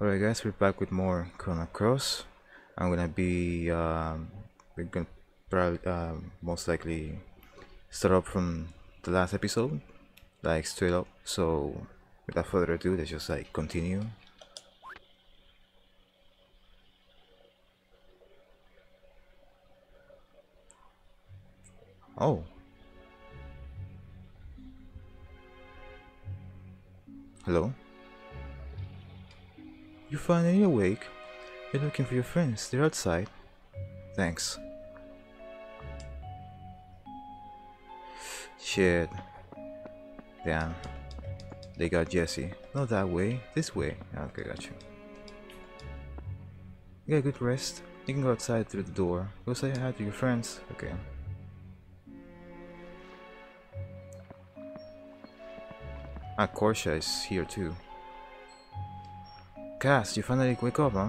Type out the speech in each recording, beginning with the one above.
Alright guys, we're back with more Chrono Cross. I'm gonna be, um, we're gonna probably, um, most likely start up from the last episode, like straight up. So, without further ado, let's just like continue. Oh. Hello? You finally awake? You're looking for your friends. They're outside. Thanks. Shit. Damn. They got Jesse. Not that way. This way. Okay, got you. Get a good rest. You can go outside through the door. Go say hi to your friends. Okay. Ah, Korcha is here too. Cass, you finally wake up, huh?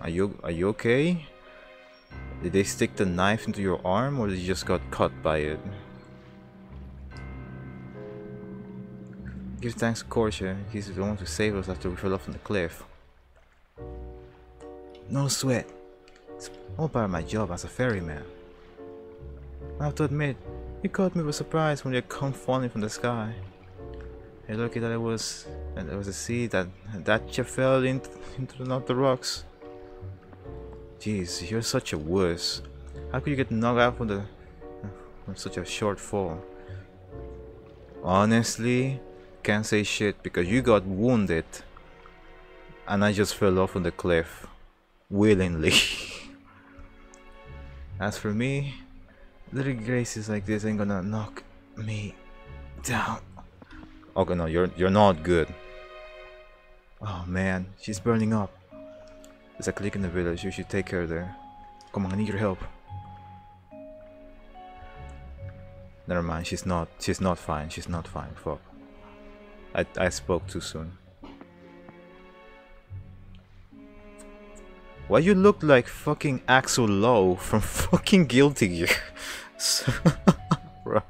Are you are you okay? Did they stick the knife into your arm or did you just got cut by it? Give thanks to Korcha, he's the one to save us after we fell off from the cliff. No sweat. It's all part of my job as a ferryman. I have to admit, you caught me by surprise when you come falling from the sky. Hey, lucky that it was and there was a sea that that you fell in, into not the rocks. Jeez, you're such a wuss. How could you get knocked out from the from such a short fall? Honestly, can't say shit because you got wounded and I just fell off on the cliff willingly. As for me, little graces like this ain't gonna knock me down. Okay, no, you're you're not good. Oh man, she's burning up. There's a click in the village. You should take her there. Come on, I need your help. Never mind. She's not. She's not fine. She's not fine. Fuck. I I spoke too soon. Why you look like fucking Axl Low from fucking Guilty Gear?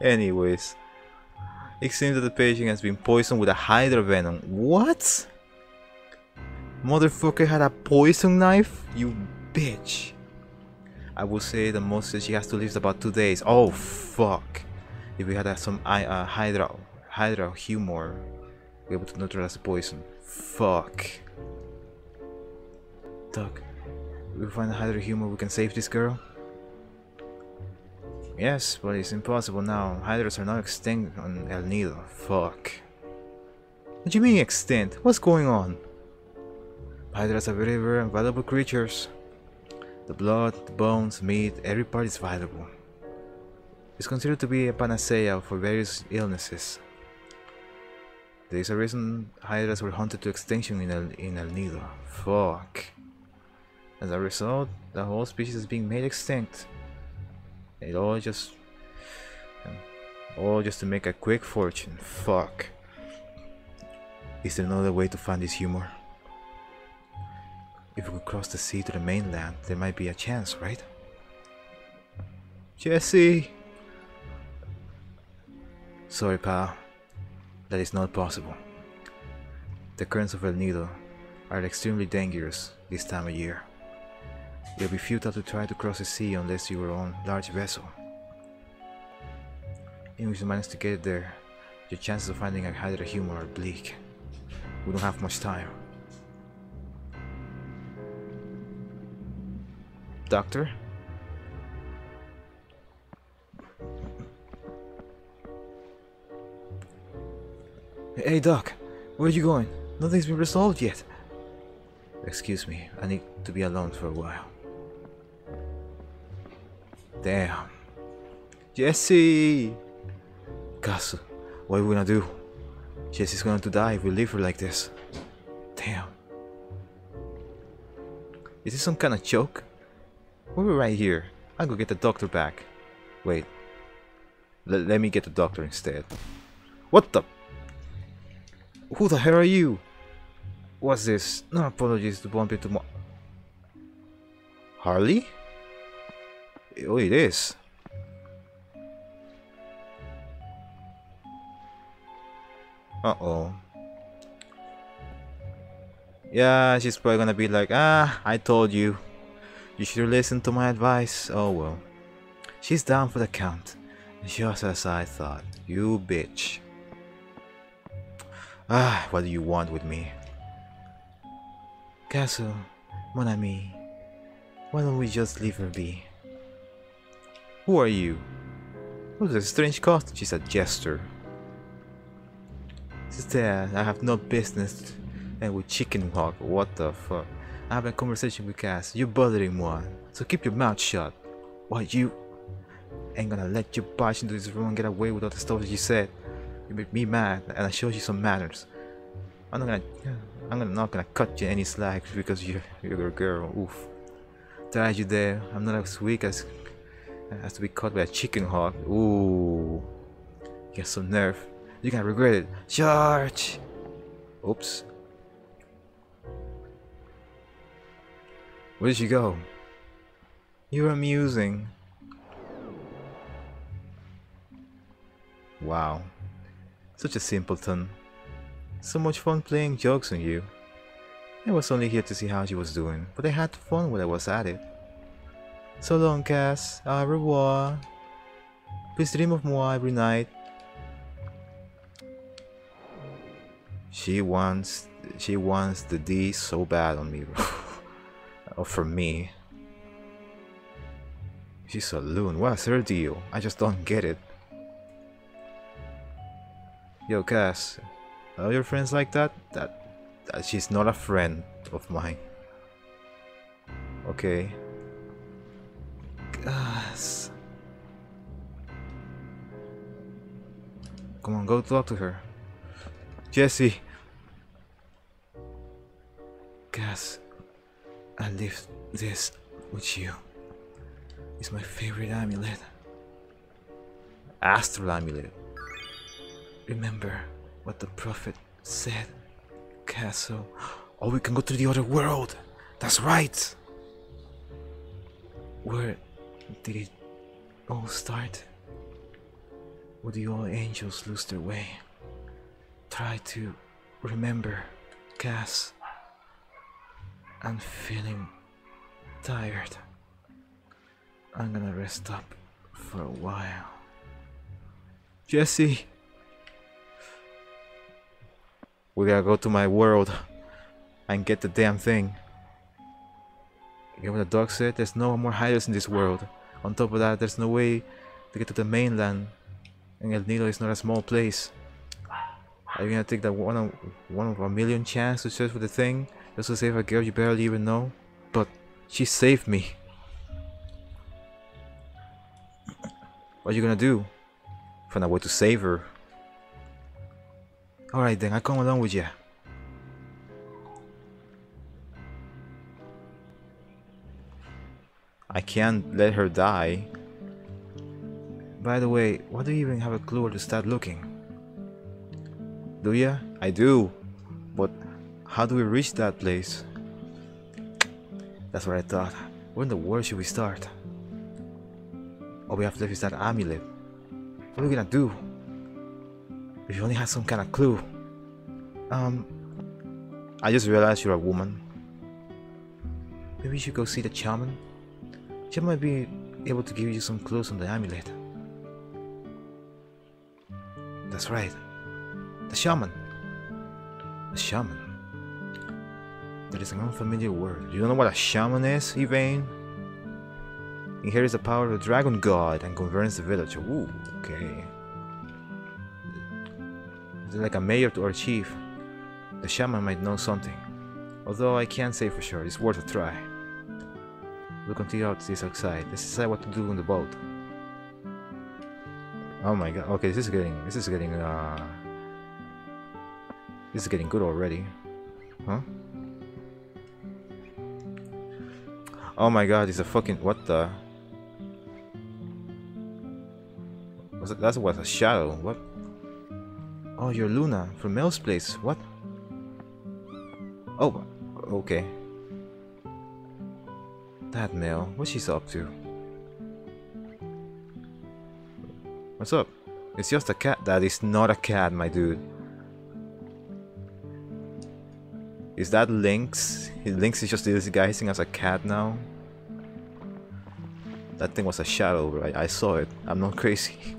Anyways. It seems that the patient has been poisoned with a Hydra venom. What? Motherfucker had a poison knife? You bitch. I would say the most she has to live is about two days. Oh fuck. If we had uh, some uh, Hydra, Hydra humor, be able to neutralize the poison. Fuck. Doc, we find Hydra humor, we can save this girl? Yes, but it's impossible now. Hydras are now extinct on El Nido. Fuck. What do you mean extinct? What's going on? Hydras are very and valuable creatures. The blood, the bones, meat, every part is valuable. It's considered to be a panacea for various illnesses. There is a reason Hydras were hunted to extinction in El, in El Nido. Fuck. As a result, the whole species is being made extinct. It all just... All just to make a quick fortune. Fuck. Is there another way to find this humor? If we could cross the sea to the mainland, there might be a chance, right? Jesse! Sorry, pal. That is not possible. The currents of El Nido are extremely dangerous this time of year. It will be futile to try to cross the sea unless you were on a large vessel. Even if you manage to get there, your chances of finding a Hydra humor are bleak. We don't have much time. Doctor? Hey Doc, where are you going? Nothing's been resolved yet. Excuse me, I need to be alone for a while. Damn. Jesse! Gus, what are we gonna do? Jesse's going to die if we leave her like this. Damn. Is this some kind of joke? We're right here. I'll go get the doctor back. Wait. L let me get the doctor instead. What the? Who the hell are you? What's this? No apologies to bump into mo- Harle? Oh, it is. Uh-oh. Yeah, she's probably gonna be like, ah, I told you. You should listen to my advice. Oh well. She's down for the count. Just as I thought. You bitch. Ah, what do you want with me? Castle, mon ami, why don't we just leave her be? Who are you? Who's a strange costume? She's a jester. Sister, I have no business and with chicken hawk. What the fuck? I have a conversation with Cass. You're bothering me. So keep your mouth shut. Why you ain't gonna let you barge into this room and get away with all the stuff you said. You make me mad and I showed you some manners. I'm not gonna I'm gonna, not gonna cut you any slack because you're you're a girl. Oof. Tied you there. I'm not as weak as as to be caught by a chicken hawk. Ooh. You got some nerve. You're gonna regret it. Charge! Oops. Where did you go? You're amusing. Wow. Such a simpleton. So much fun playing jokes on you. I was only here to see how she was doing, but I had fun while I was at it. So long, Cass. Au revoir. Please dream of moi every night. She wants, she wants the D so bad on me, or for me. She's a loon. What's her deal? I just don't get it. Yo, Cass, are your friends like that? That, that she's not a friend of mine. Okay. Cass. Come on, go talk to her. Jesse. Cass, I leave this with you. It's my favorite amulet. Astral amulet. Remember what the prophet said, Castle. Oh, we can go to the other world. That's right. Where did it all start? Would the all angels lose their way? Try to remember, Cass. I'm feeling tired. I'm gonna rest up for a while. Jesse! We gotta go to my world and get the damn thing. Know what the dog said? There's no more hideouts in this world. On top of that, there's no way to get to the mainland. And El Nido is not a small place. Are you gonna take that one one of a million chance to search for the thing? Just to save a girl you barely even know? But she saved me. What are you gonna do? Find a way to save her. Alright then, I come along with you. I can't let her die. By the way, why do you even have a clue where to start looking? Do ya? I do. But how do we reach that place? That's what I thought. Where in the world should we start? All we have left is that amulet. What are we gonna do? If you only had some kind of clue. Um, I just realized you're a woman. Maybe you should go see the shaman. She might be able to give you some clues on the amulet. That's right. The shaman. The shaman. That is an unfamiliar word. You don't know what a shaman is, Yvain? Inherits the power of the dragon god and governs the village. Ooh, okay. It's like a mayor or our chief. The shaman might know something. Although I can't say for sure, it's worth a try. We'll continue out this outside. Let's decide what to do on the boat. Oh my god, okay, this is getting, this is getting, uh... This is getting good already. Huh? Oh my god, it's a fucking, what the? Was it, that was a shadow, what? Oh, you're Luna from Mel's place. What? Oh, okay. That Mel, what she's up to? What's up? It's just a cat. That is not a cat, my dude. Is that Lynx? Lynx is just disguising as a cat now? That thing was a shadow, right? I saw it. I'm not crazy.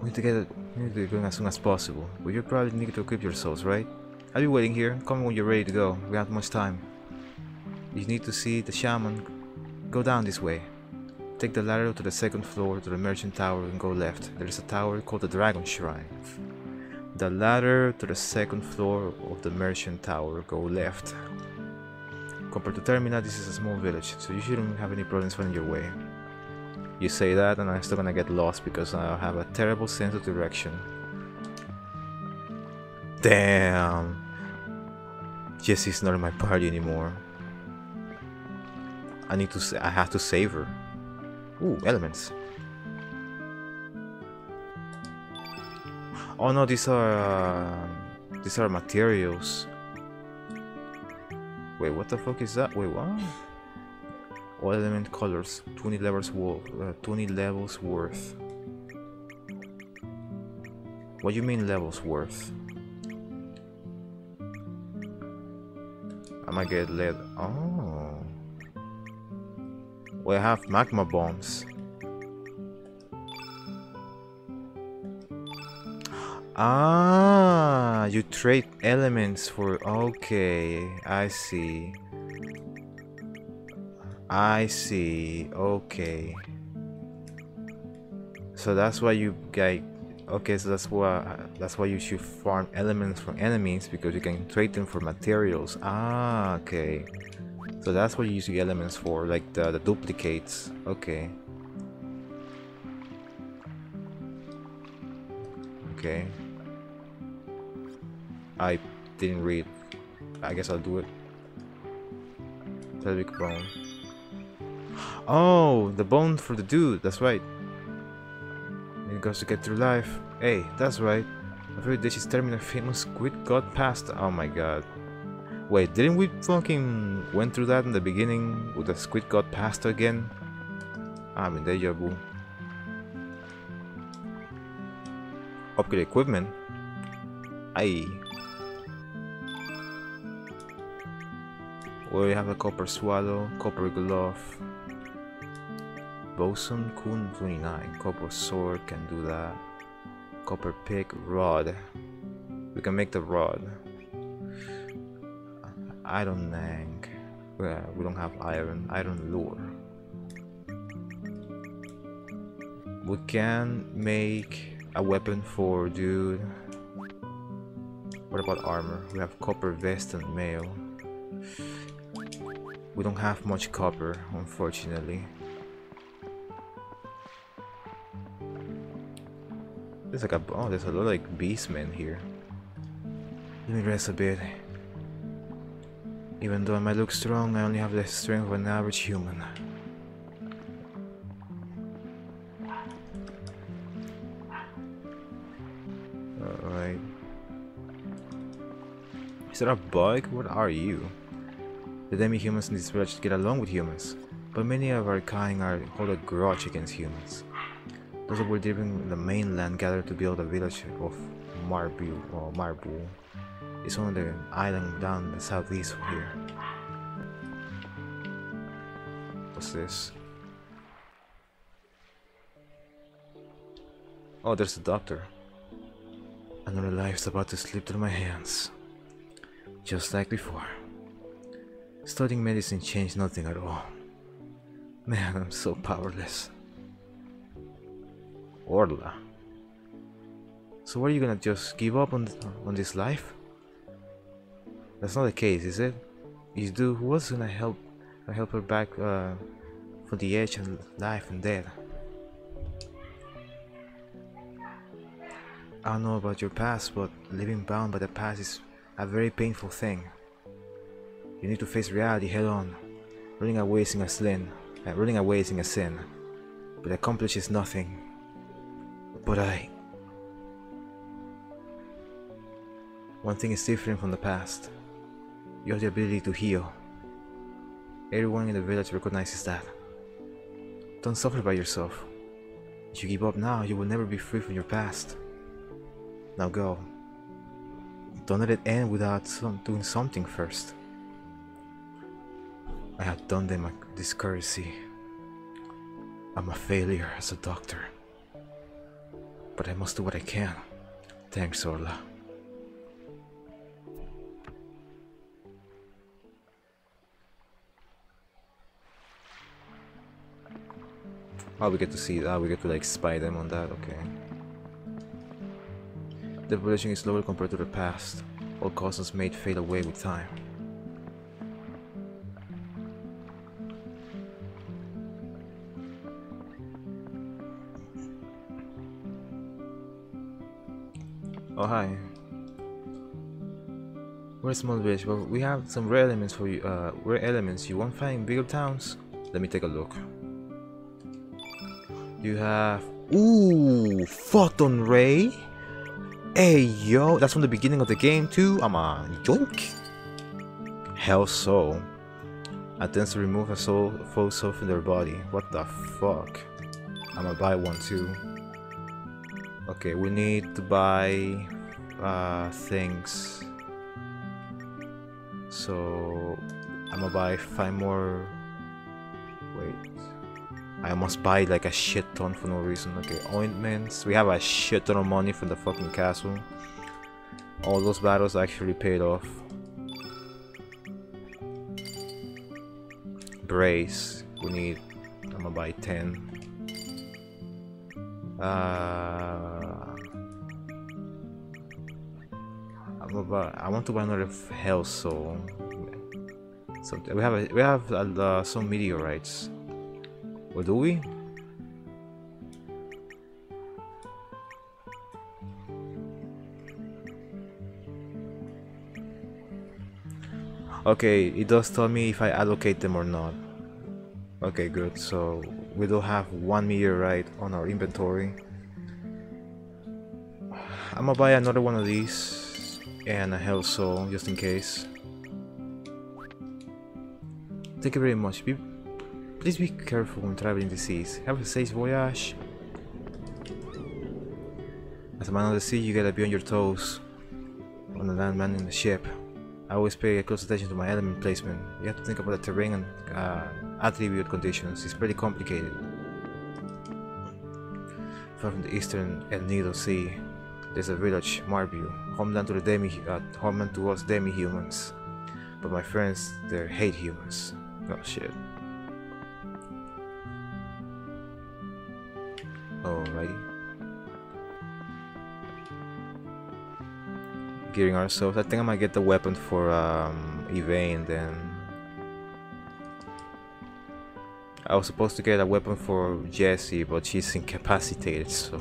We need to get it. We need to get going as soon as possible. But you probably need to equip yourselves, right? I'll be waiting here. Come when you're ready to go. We have much time. You need to see the shaman. Go down this way. Take the ladder to the second floor to the merchant tower and go left. There is a tower called the Dragon Shrine. The ladder to the second floor of the merchant tower. Go left. Compared to Termina, this is a small village, so you shouldn't have any problems finding your way. You say that and I'm still gonna get lost because I have a terrible sense of direction. Damn! Jessie's not in my party anymore. I need to. I have to save her. Ooh, elements. Oh no, these are uh, these are materials. Wait, what the fuck is that? Wait, what? All element colors, 20 levels worth. Uh, 20 levels worth. What do you mean levels worth? I might get lead. Oh. We have magma bombs. Ah, you trade elements for. Okay, I see. I see. Okay. So that's why you get. Okay, so that's why that's why you should farm elements from enemies because you can trade them for materials. Ah, okay. So that's what you use the elements for, like the, the duplicates. Okay. Okay. I didn't read. I guess I'll do it. Pelvic bone. Oh, the bone for the dude. That's right. It goes to get through life. Hey, that's right. My favorite dish is terminal famous squid god pasta. Oh my god. Wait, didn't we fucking went through that in the beginning with the squid god pasta again? I mean, deja vu. Upgrade equipment. Aye. We have a copper swallow, copper glove. Bosun Kun 29. Copper sword can do that. Copper pick, rod. We can make the rod. Iron Nang. Well, we don't have iron. Iron lure. We can make a weapon for dude. What about armor? We have copper vest and mail. We don't have much copper, unfortunately. There's like a oh, there's a lot of like beastmen here. Let me rest a bit. Even though I might look strong, I only have the strength of an average human. Alright. Is that a bug? What are you? The demi-humans in this village get along with humans, but many of our kind are hold a grudge against humans. Those who were living in the mainland gathered to build a village of Marbu or Marbu. It's on the island down the southeast here. What's this? Oh, there's the doctor. Another life's about to slip through my hands. Just like before. Studying medicine changed nothing at all. Man, I'm so powerless. Orlha. So what are you gonna just give up on on this life? That's not the case, is it? You do who was gonna help help her back uh, from the edge and life and death? I don't know about your past, but living bound by the past is a very painful thing. You need to face reality head on. Running away is a sin. Uh, running away is a sin. But accomplishes nothing. But I... One thing is different from the past. You have the ability to heal. Everyone in the village recognizes that. Don't suffer by yourself. If you give up now, you will never be free from your past. Now go. Don't let it end without some, doing something first. I have done them a discourtesy. I'm a failure as a doctor. But I must do what I can. Thanks, Orlha. Oh, we get to see that. We get to like spy them on that. Okay. The population is lower compared to the past. All causes may fade away with time. Oh hi. We're a small village, but we have some rare elements for you. Uh, rare elements you won't find in bigger towns. Let me take a look. You have ooh, photon ray. Hey yo, that's from the beginning of the game too. I'm a yoink. Hell soul. Attempts to remove a soul full soul from their body. What the fuck? I'ma buy one too. Okay, we need to buy uh, things. So I'm gonna buy five more. Wait, I must buy like a shit ton for no reason. Okay, ointments. We have a shit ton of money from the fucking castle. All those battles actually paid off. Brace. We need. I'm gonna buy ten. Uh, I want to buy another hell soul. So we have a, we have uh, some meteorites. Or do we? Okay, it does tell me if I allocate them or not. Okay, good. So we do have one meteorite on our inventory. I'm gonna buy another one of these and a hell soul just in case. Thank you very much. Be, please be careful when traveling the seas. Have a safe voyage. As a man on the sea, you gotta be on your toes. On the land man in the ship. I always pay close attention to my element placement. You have to think about the terrain and uh, attribute conditions. It's pretty complicated. Far from the eastern El Nido Sea, there's a village, Marview, homeland to the demi, uh, homeland to us demi-humans. But my friends, they hate humans. Oh shit. Alrighty. Gearing ourselves. I think I might get the weapon for um, Yvain then. I was supposed to get a weapon for Jessie, but she's incapacitated, so...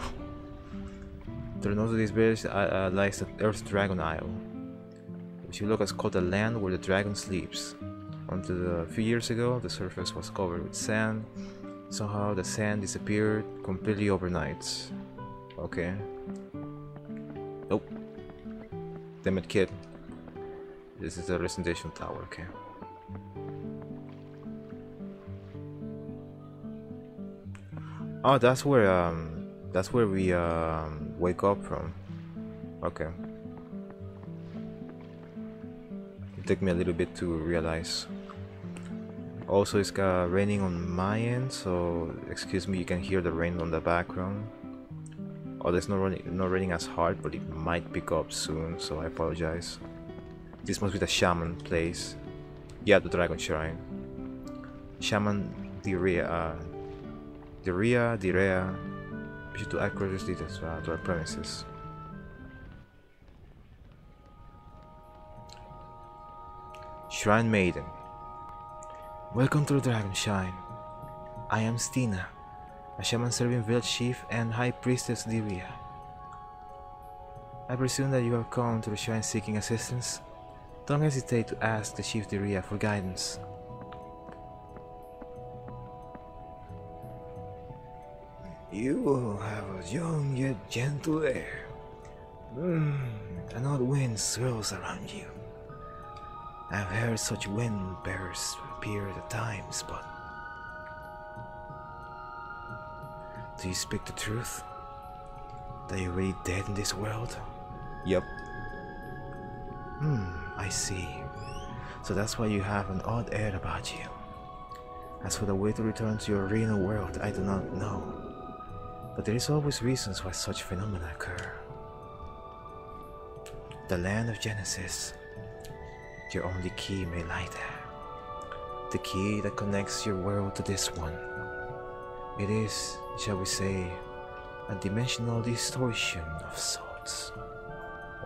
To the north of this village uh, uh, lies the Earth's Dragon Isle, which you look at called the land where the dragon sleeps. Until a few years ago, the surface was covered with sand. Somehow the sand disappeared completely overnight. Okay. Nope. Damn it, kid. This is the representation tower, okay. Oh, that's where um, that's where we um, wake up from. Okay. It took me a little bit to realize. Also, it's uh, raining on my end, so excuse me, you can hear the rain on the background. Oh, there's not raining, not raining as hard, but it might pick up soon, so I apologize. This must be the shaman place. Yeah, the dragon shrine. Shaman uh, Diria, Direa. Should add close details uh, to our premises. Shrine Maiden. Welcome to the Dragon Shrine. I am Stina, a shaman serving village chief and high priestess Diria. I presume that you have come to the shrine seeking assistance. Don't hesitate to ask the chief Diria for guidance. You will have a young yet gentle air. Mm, an odd wind swirls around you. I've heard such wind bears appear at times, but. Do you speak the truth? That you're really dead in this world? Yep. Hmm, I see. So that's why you have an odd air about you. As for the way to return to your real world, I do not know. But there is always reasons why such phenomena occur. The land of Genesis. Your only key may lie there. The key that connects your world to this one. It is, shall we say, a dimensional distortion of sorts.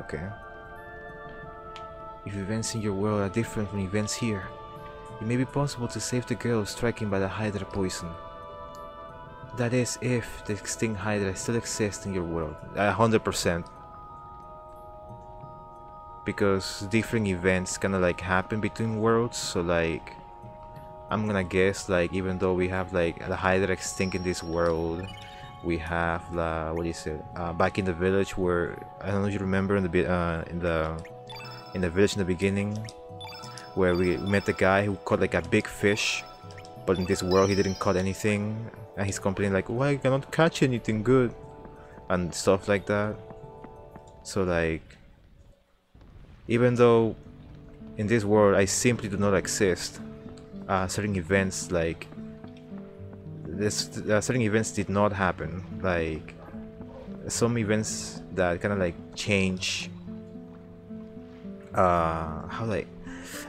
Okay. If events in your world are different from events here, it may be possible to save the girl striking by the Hydra poison. That is, if the extinct Hydra still exists in your world. A hundred percent. Because different events kinda like happen between worlds, so like I'm gonna guess like even though we have like the Hydra extinct in this world, we have the what is it? Uh, back in the village where I don't know if you remember in the uh, in the in the village in the beginning where we met the guy who caught like a big fish, but in this world he didn't caught anything, and he's complaining like, "Why I cannot catch anything good?" and stuff like that. So like, even though in this world I simply do not exist, uh, certain events like this uh, certain events did not happen like some events that kind of like change uh how like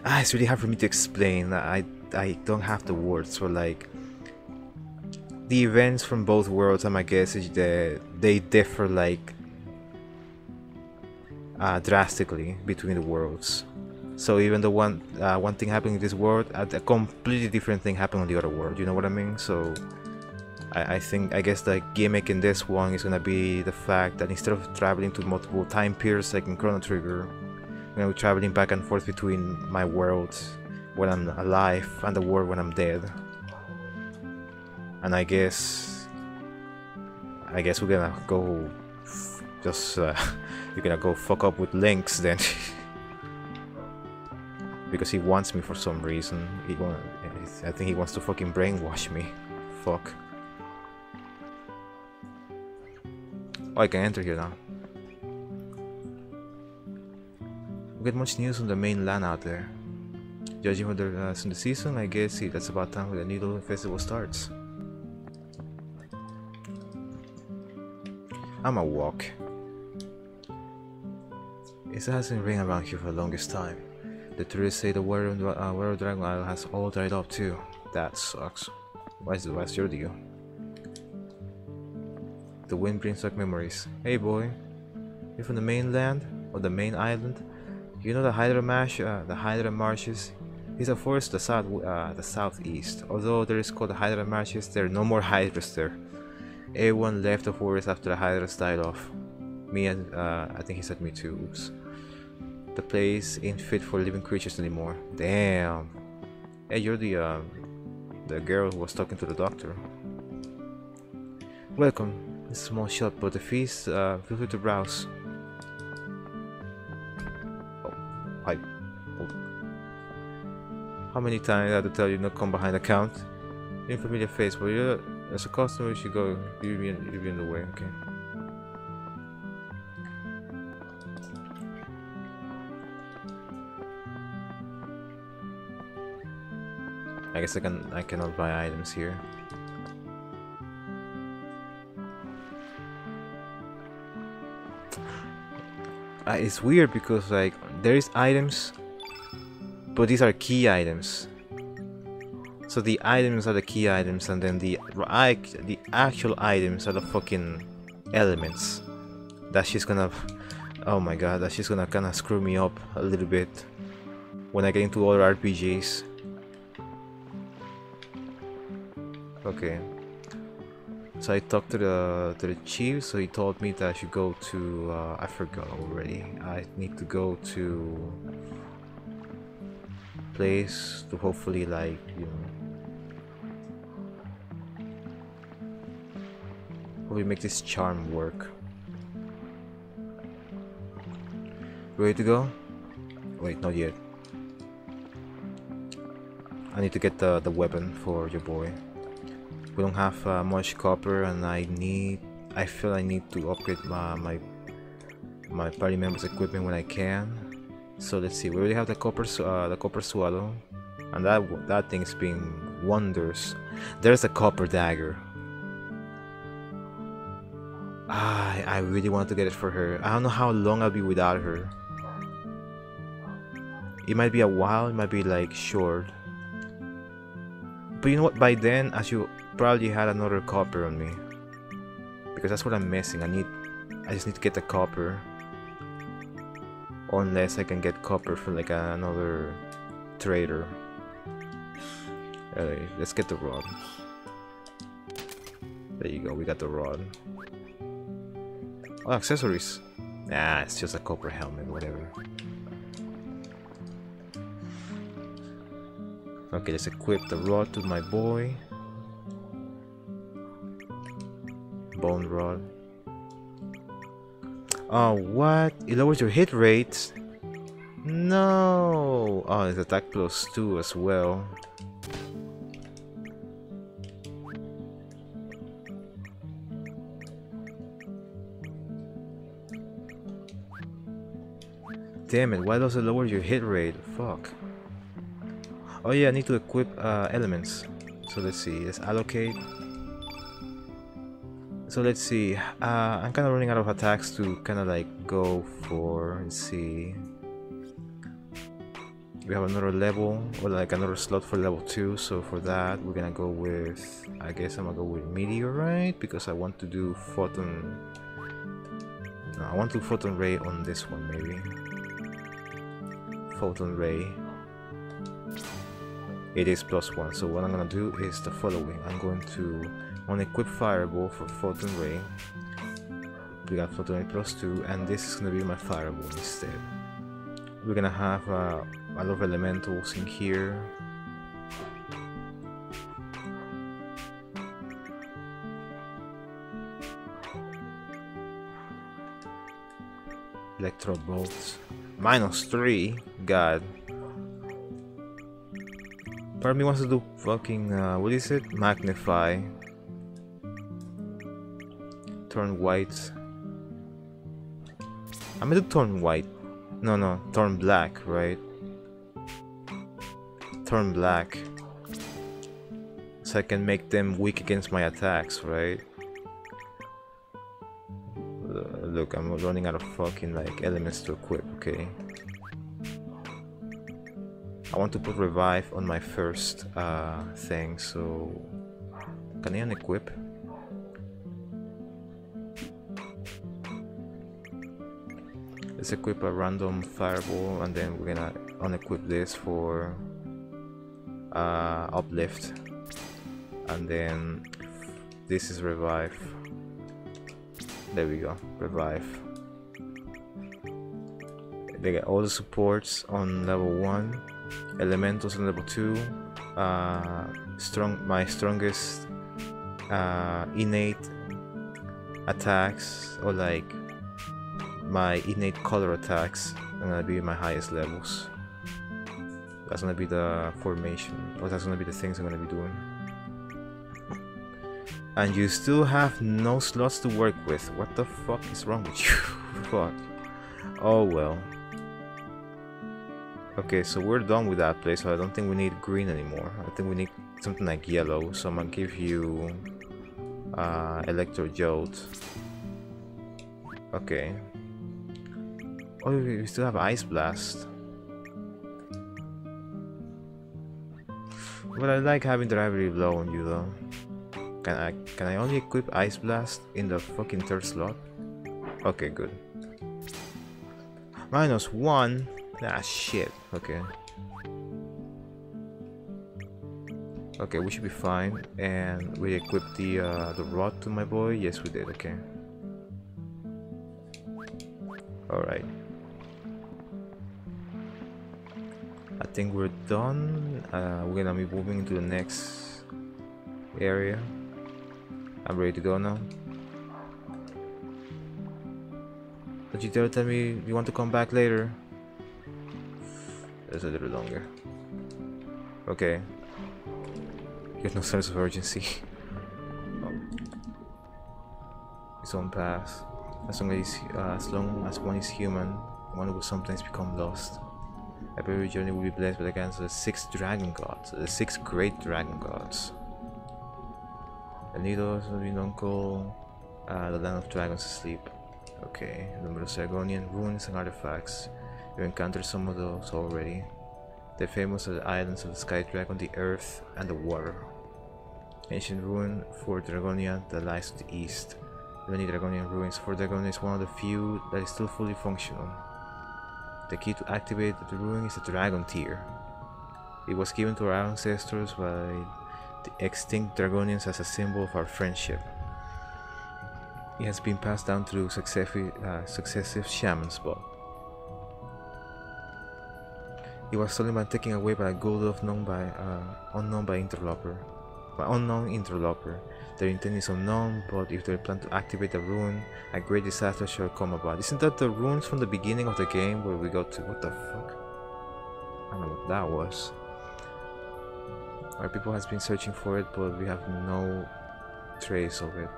ah it's really hard for me to explain i i don't have the words for like the events from both worlds i'm guess is that they differ like uh drastically between the worlds so even the one uh, one thing happening in this world, a completely different thing happened on the other world. You know what I mean? So I, I think I guess the gimmick in this one is gonna be the fact that instead of traveling to multiple time periods like in Chrono gonna be traveling back and forth between my world when I'm alive and the world when I'm dead. And I guess I guess we're gonna go just uh, you're gonna go fuck up with Lynx then. because he wants me for some reason. He want, I think he wants to fucking brainwash me. Fuck. Oh, I can enter here now. We get much news on the main land out there. Judging from the uh, from the season, I guess that's about time when the Needle Festival starts. I'ma walk. It hasn't rained around here for the longest time. The tourists say the water in uh, Water Dragon Isle has all dried up too. That sucks. Why's the what's your deal? The wind brings back memories. Hey boy, you're from the mainland or the main island? You know the Hydra Marsh, uh, the Hydra Marshes? These are forests the south, uh, the southeast. Although there is called the Hydra Marshes, there are no more Hydras there. Everyone left the forest after the Hydras died off. Me and uh, I think he said me too. Oops. The place ain't fit for living creatures anymore. Damn. Hey, you're the uh, the girl who was talking to the doctor. Welcome. It's a small shop, but the fees, uh, feel free to browse. How many times I have to tell you not come behind the count? You're familiar face, but you're as a customer, you should go. You'll be in, you'll be in the way, okay? I guess I can I cannot buy items here. Uh, it's weird because like there is items, but these are key items. So the items are the key items, and then the the actual items are the fucking elements. That she's gonna, oh my god, that she's gonna kind of screw me up a little bit when I get into other RPGs. Okay. So I talked to the to the chief, so he told me that I should go to uh, I forgot already. I need to go to place to hopefully like you know hopefully make this charm work. Ready to go? Wait, not yet. I need to get the the weapon for your boy we don't have uh, much copper and I need I feel I need to upgrade my, my my party members equipment when I can So let's see. We already have the copper, uh, the copper swallow, and that that thing's being wonders. There's a copper dagger. Ah, I really want to get it for her. I don't know how long I'll be without her. It might be a while, it might be like short. But you know what, by then, as you probably had another copper on me. Because that's what I'm missing. I need, I just need to get the copper. Unless I can get copper from like another trader. Alright, let's get the rod. There you go, we got the rod. Oh, accessories. Nah, it's just a copper helmet, whatever. Okay, let's equip the rod to my boy. Bone rod. Oh, what? It lowers your hit rate? No! Oh, it's attack plus 2 as well. Damn it, why does it lower your hit rate? Fuck. Oh yeah, I need to equip uh, elements. So let's see, let's allocate. So let's see, uh, I'm kind of running out of attacks to kind of like go for, let's see. We have another level, or like another slot for level 2, so for that we're gonna go with, I guess I'm gonna go with Meteorite, because I want to do Photon, no, I want to Photon Ray on this one maybe. Photon Ray. It is plus 1, so what I'm gonna do is the following. I'm going to unequip Fireball for Photon Ray. We got Photon Ray plus 2, and this is gonna be my Fireball instead. We're gonna have uh, a lot of elementals in here. Electro bolts. Minus 3? God. Part of me wants to do fucking, uh, what is it? Magnify. Turn white. I'm gonna turn white. No, no, turn black, right? Turn black. So I can make them weak against my attacks, right? Uh, look, I'm running out of fucking like elements to equip, okay? I want to put revive on my first uh, thing, so can I unequip? Let's equip a random fireball and then we're gonna unequip this for uh, uplift. And then this is revive. There we go revive. They get all the supports on level 1 elementals on level 2 uh, strong my strongest uh, innate attacks or like my innate color attacks are gonna be my highest levels. That's gonna be the formation, or that's gonna be the things I'm gonna be doing. And you still have no slots to work with. What the fuck is wrong with you? fuck. Oh well. Okay, so we're done with that place, so I don't think we need green anymore. I think we need something like yellow, so I'm gonna give you uh, Electrojolts. Okay, Oh, we still have Ice Blast. But I like having the rivalry blow on you though. Can I can I only equip Ice Blast in the fucking third slot? Okay, good. Minus one. Ah shit. Okay. Okay, we should be fine. And we equipped the uh, the rod to my boy. Yes, we did. Okay. All I think we're done. Uh, we're gonna be moving into the next area. I'm ready to go now. But you dare tell me you want to come back later? That's a little longer. Okay. You have no sense of urgency. oh. His own path. As long as, uh, as long as one is human, one will sometimes become lost. Every journey will be blessed with the guidance of the six dragon gods, the six great dragon gods. El Nido, Uncle, uh, the land of dragons asleep. Okay, numerous Dragonian ruins and artifacts. You encountered some of those already. The famous are the islands of the Sky Dragon, the earth, and the water. Ancient ruin Fort Dragonia that lies to the east. Many Dragonian ruins. Fort Dragonia is one of the few that is still fully functional. The key to activate the ruin is the Dragon Tear. It was given to our ancestors by the extinct Dragonians as a symbol of our friendship. It has been passed down through successive, uh, successive shamans, but it was stolen by taken away by a gold of known by uh, unknown by interloper. Unknown interloper. Their intent is unknown, but if they plan to activate the rune, a great disaster shall come about. Isn't that the runes from the beginning of the game where we got to what the fuck? I don't know what that was. Our people has been searching for it, but we have no trace of it.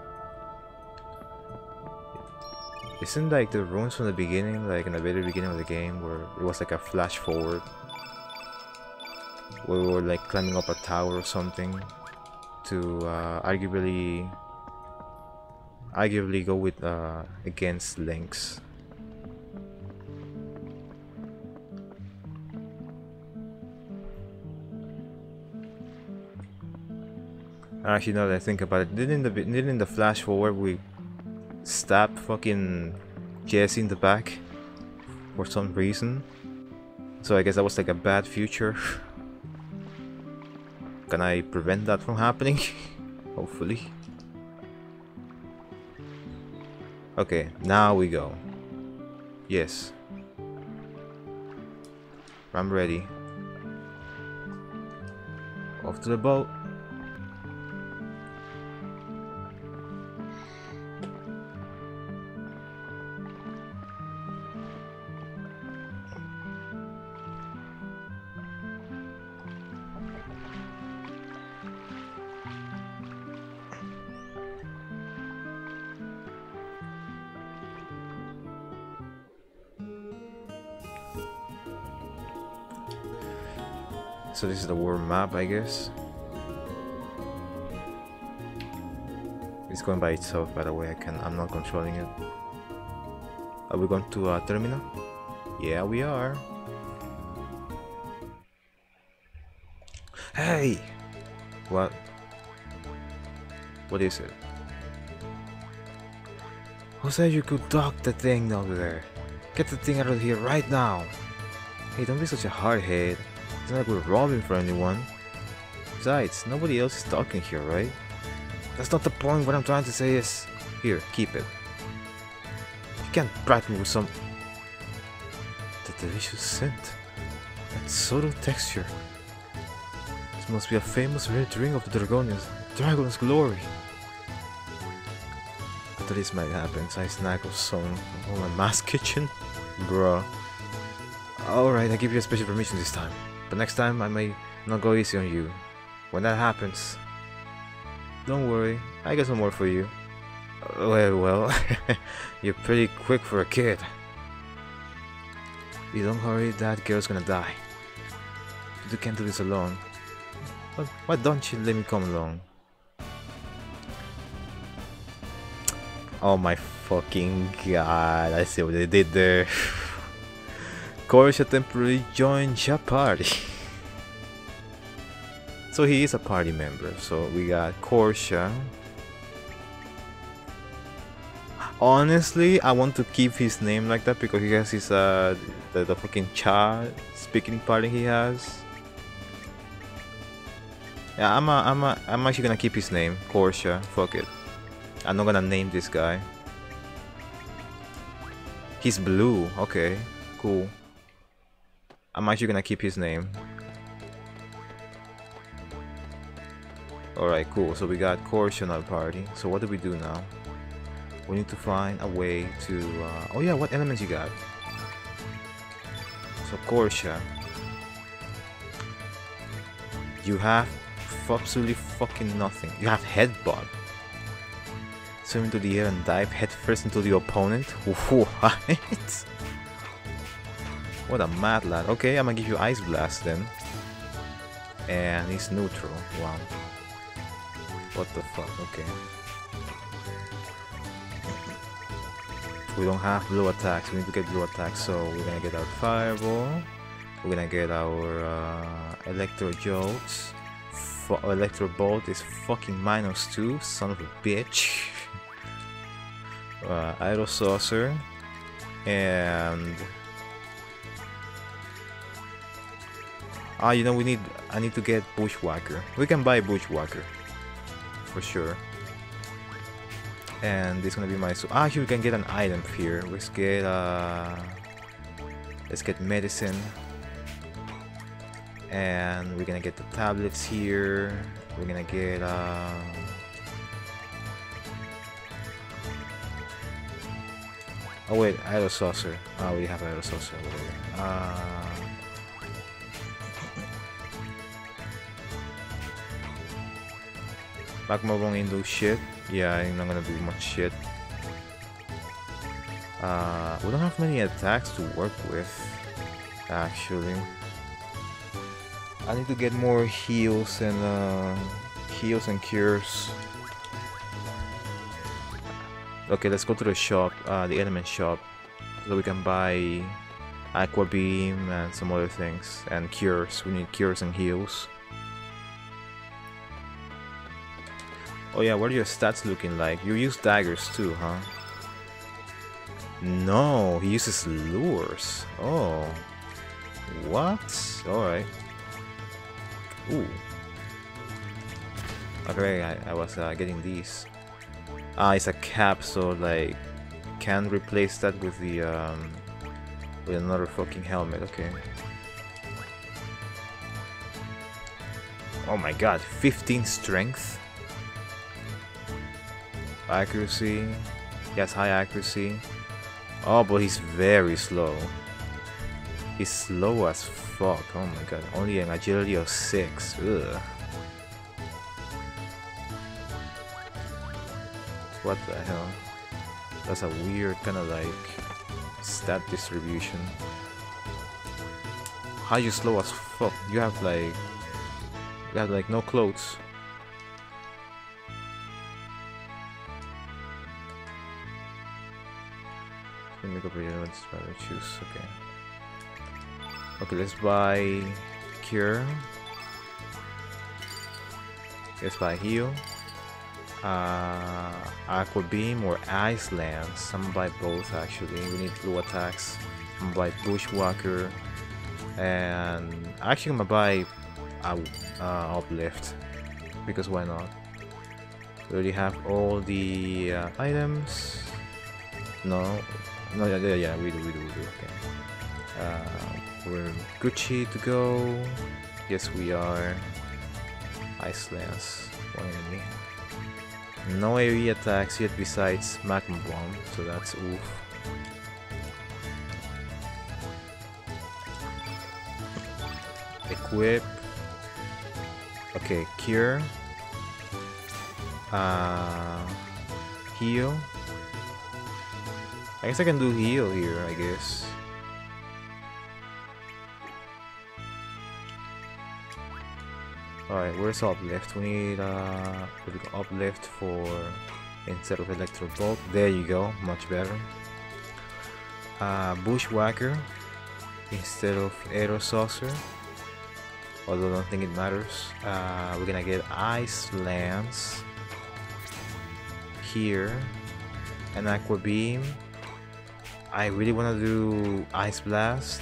Isn't like the runes from the beginning, like in the very beginning of the game, where it was like a flash forward? Where we were like climbing up a tower or something to uh, arguably arguably go with uh, against Lynx. Actually, now that I think about it, didn't the didn't the flash forward we stab fucking Jesse in the back for some reason? So I guess that was like a bad future. Can I prevent that from happening? Hopefully. Okay, now we go. Yes. I'm ready. Off to the boat. So this is the world map, I guess. It's going by itself, by the way. I can. I'm not controlling it. Are we going to uh, Termina? Yeah, we are. Hey! What? What is it? Who said you could dock the thing over there? Get the thing out of here right now! Hey, don't be such a hardhead. It's not like we're robbing for anyone. Besides, nobody else is talking here, right? That's not the point. What I'm trying to say is... Here, keep it. You can't bribe me with some... The delicious scent. That subtle texture. This must be a famous red drink of the Dragonians. Dragon's glory. After this might happen, so I snaggle some on my mass kitchen. Bruh. Alright, I give you a special permission this time. But next time I may not go easy on you. When that happens, don't worry, I got some more for you. Uh, well, well, you're pretty quick for a kid. You don't hurry, that girl's gonna die. You can't do this alone. Why, why don't you let me come along? Oh my fucking god, I see what they did there. Korcha temporarily joined your party. so he is a party member. So we got Korcha. Honestly, I want to keep his name like that because he has his uh the, the fucking cha speaking party he has. Yeah, I'm a, I'm a, I'm actually gonna keep his name, Korcha. Fuck it. I'm not gonna name this guy. He's blue. Okay, cool. I'm actually gonna keep his name. Alright, cool. So we got Korcha in our party. So what do we do now? We need to find a way to... Uh, oh yeah, what elements you got? So Korcha. You have absolutely fucking nothing. You have Headbutt. Swim into the air and dive headfirst into the opponent? What? What a mad lad. Okay, I'm gonna give you Ice Blast then. And he's neutral. Wow. What the fuck? Okay. We don't have blue attacks. We need to get blue attacks. So we're gonna get our Fireball. We're gonna get our uh, Electro Jolts. Electro Bolt is fucking minus 2. Son of a bitch. uh, Aerosaucer. And Ah, you know, we need. I need to get Bushwhacker. We can buy Bushwhacker, for sure. And this is gonna be my. So ah, actually, we can get an item here. Let's get uh. Let's get medicine. And we're gonna get the tablets here. We're gonna get uh. Oh wait, Aerosaucer. Ah, oh, we have Aerosaucer saucer. Uh, Magma won't do shit. Yeah, I'm not gonna do much shit. Uh, we don't have many attacks to work with, actually. I need to get more heals and uh, heals and cures. Okay, let's go to the shop, uh, the element shop, so we can buy aqua beam and some other things and cures. We need cures and heals. Oh yeah, what are your stats looking like? You use daggers too, huh? No, he uses lures. Oh. What? Alright. Ooh. Okay, I, I was uh, getting these. Ah, it's a cap, so like, can replace that with the, um, with another fucking helmet, okay. Oh my god, 15 strength? Accuracy. He has high accuracy. Oh, but he's very slow. He's slow as fuck. Oh my god. Only an agility of 6. Ugh. What the hell? That's a weird kind of like stat distribution. How you slow as fuck? You have like you have like no clothes. Make up video let's rather choose okay okay let's buy cure. Let's buy heal. Uh aqua beam or ice lance i'm gonna buy both actually. We need blue attacks. I'm gonna buy bushwhacker. And actually i'm gonna buy uh, uh, uplift. Because why not? We already have all the uh, items? No no, yeah, yeah, yeah, we do, we do, we do. Okay. Uh, we're Gucci to go. Yes, we are. Ice Lance, one enemy. No AoE attacks yet besides Magma Bomb, so that's oof. Equip. Okay, Cure. Uh, heal. I guess I can do heal here, I guess. Alright, where's uplift? We need uh uplift for instead of electro bolt. There you go, much better. Uh, bushwhacker instead of aerosaucer. Although I don't think it matters. Uh, we're gonna get ice lance here, an aqua beam, I really want to do Ice Blast.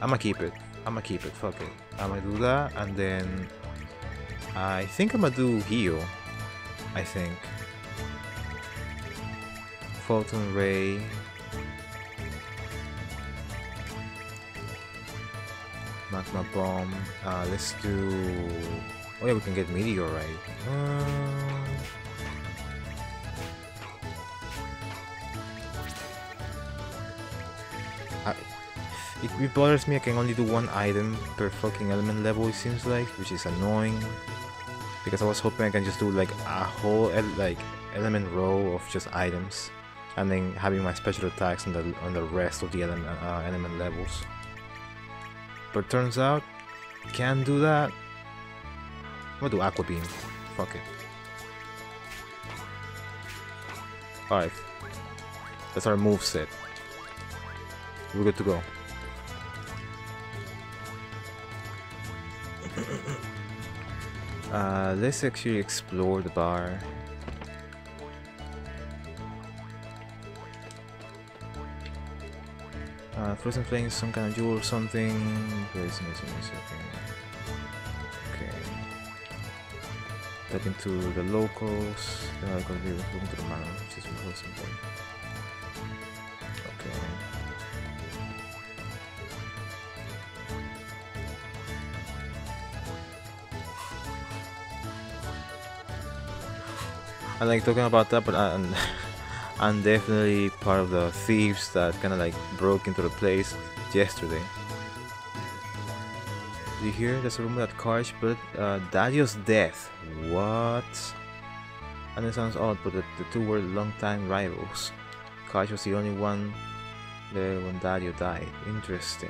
I'm gonna keep it. I'm gonna keep it. Fuck it. I'm gonna do that and then I think I'm gonna do Heal. I think. Photon Ray. Magma Bomb. Uh, let's do... Oh yeah, we can get Meteorite. Uh... It, bothers me I can only do one item per fucking element level it seems like, which is annoying. Because I was hoping I can just do like a whole like element row of just items. And then having my special attacks on the on the rest of the element uh, element levels. But turns out, can't do that. I'm gonna do Aqua Beam. Fuck it. Alright. That's our move set. We're good to go. Uh, let's actually explore the bar. Uh, frozen playing some kind of jewel or something. Okay. Talking to the locals. Then I'll go to the which is. I like talking about that, but I, I'm definitely part of the thieves that kind of like broke into the place yesterday. Did you hear? There's a rumor that Karsh but uh, Dario's death. What? And it sounds odd, but the, the two were longtime rivals. Karsh was the only one there when Dario died. Interesting.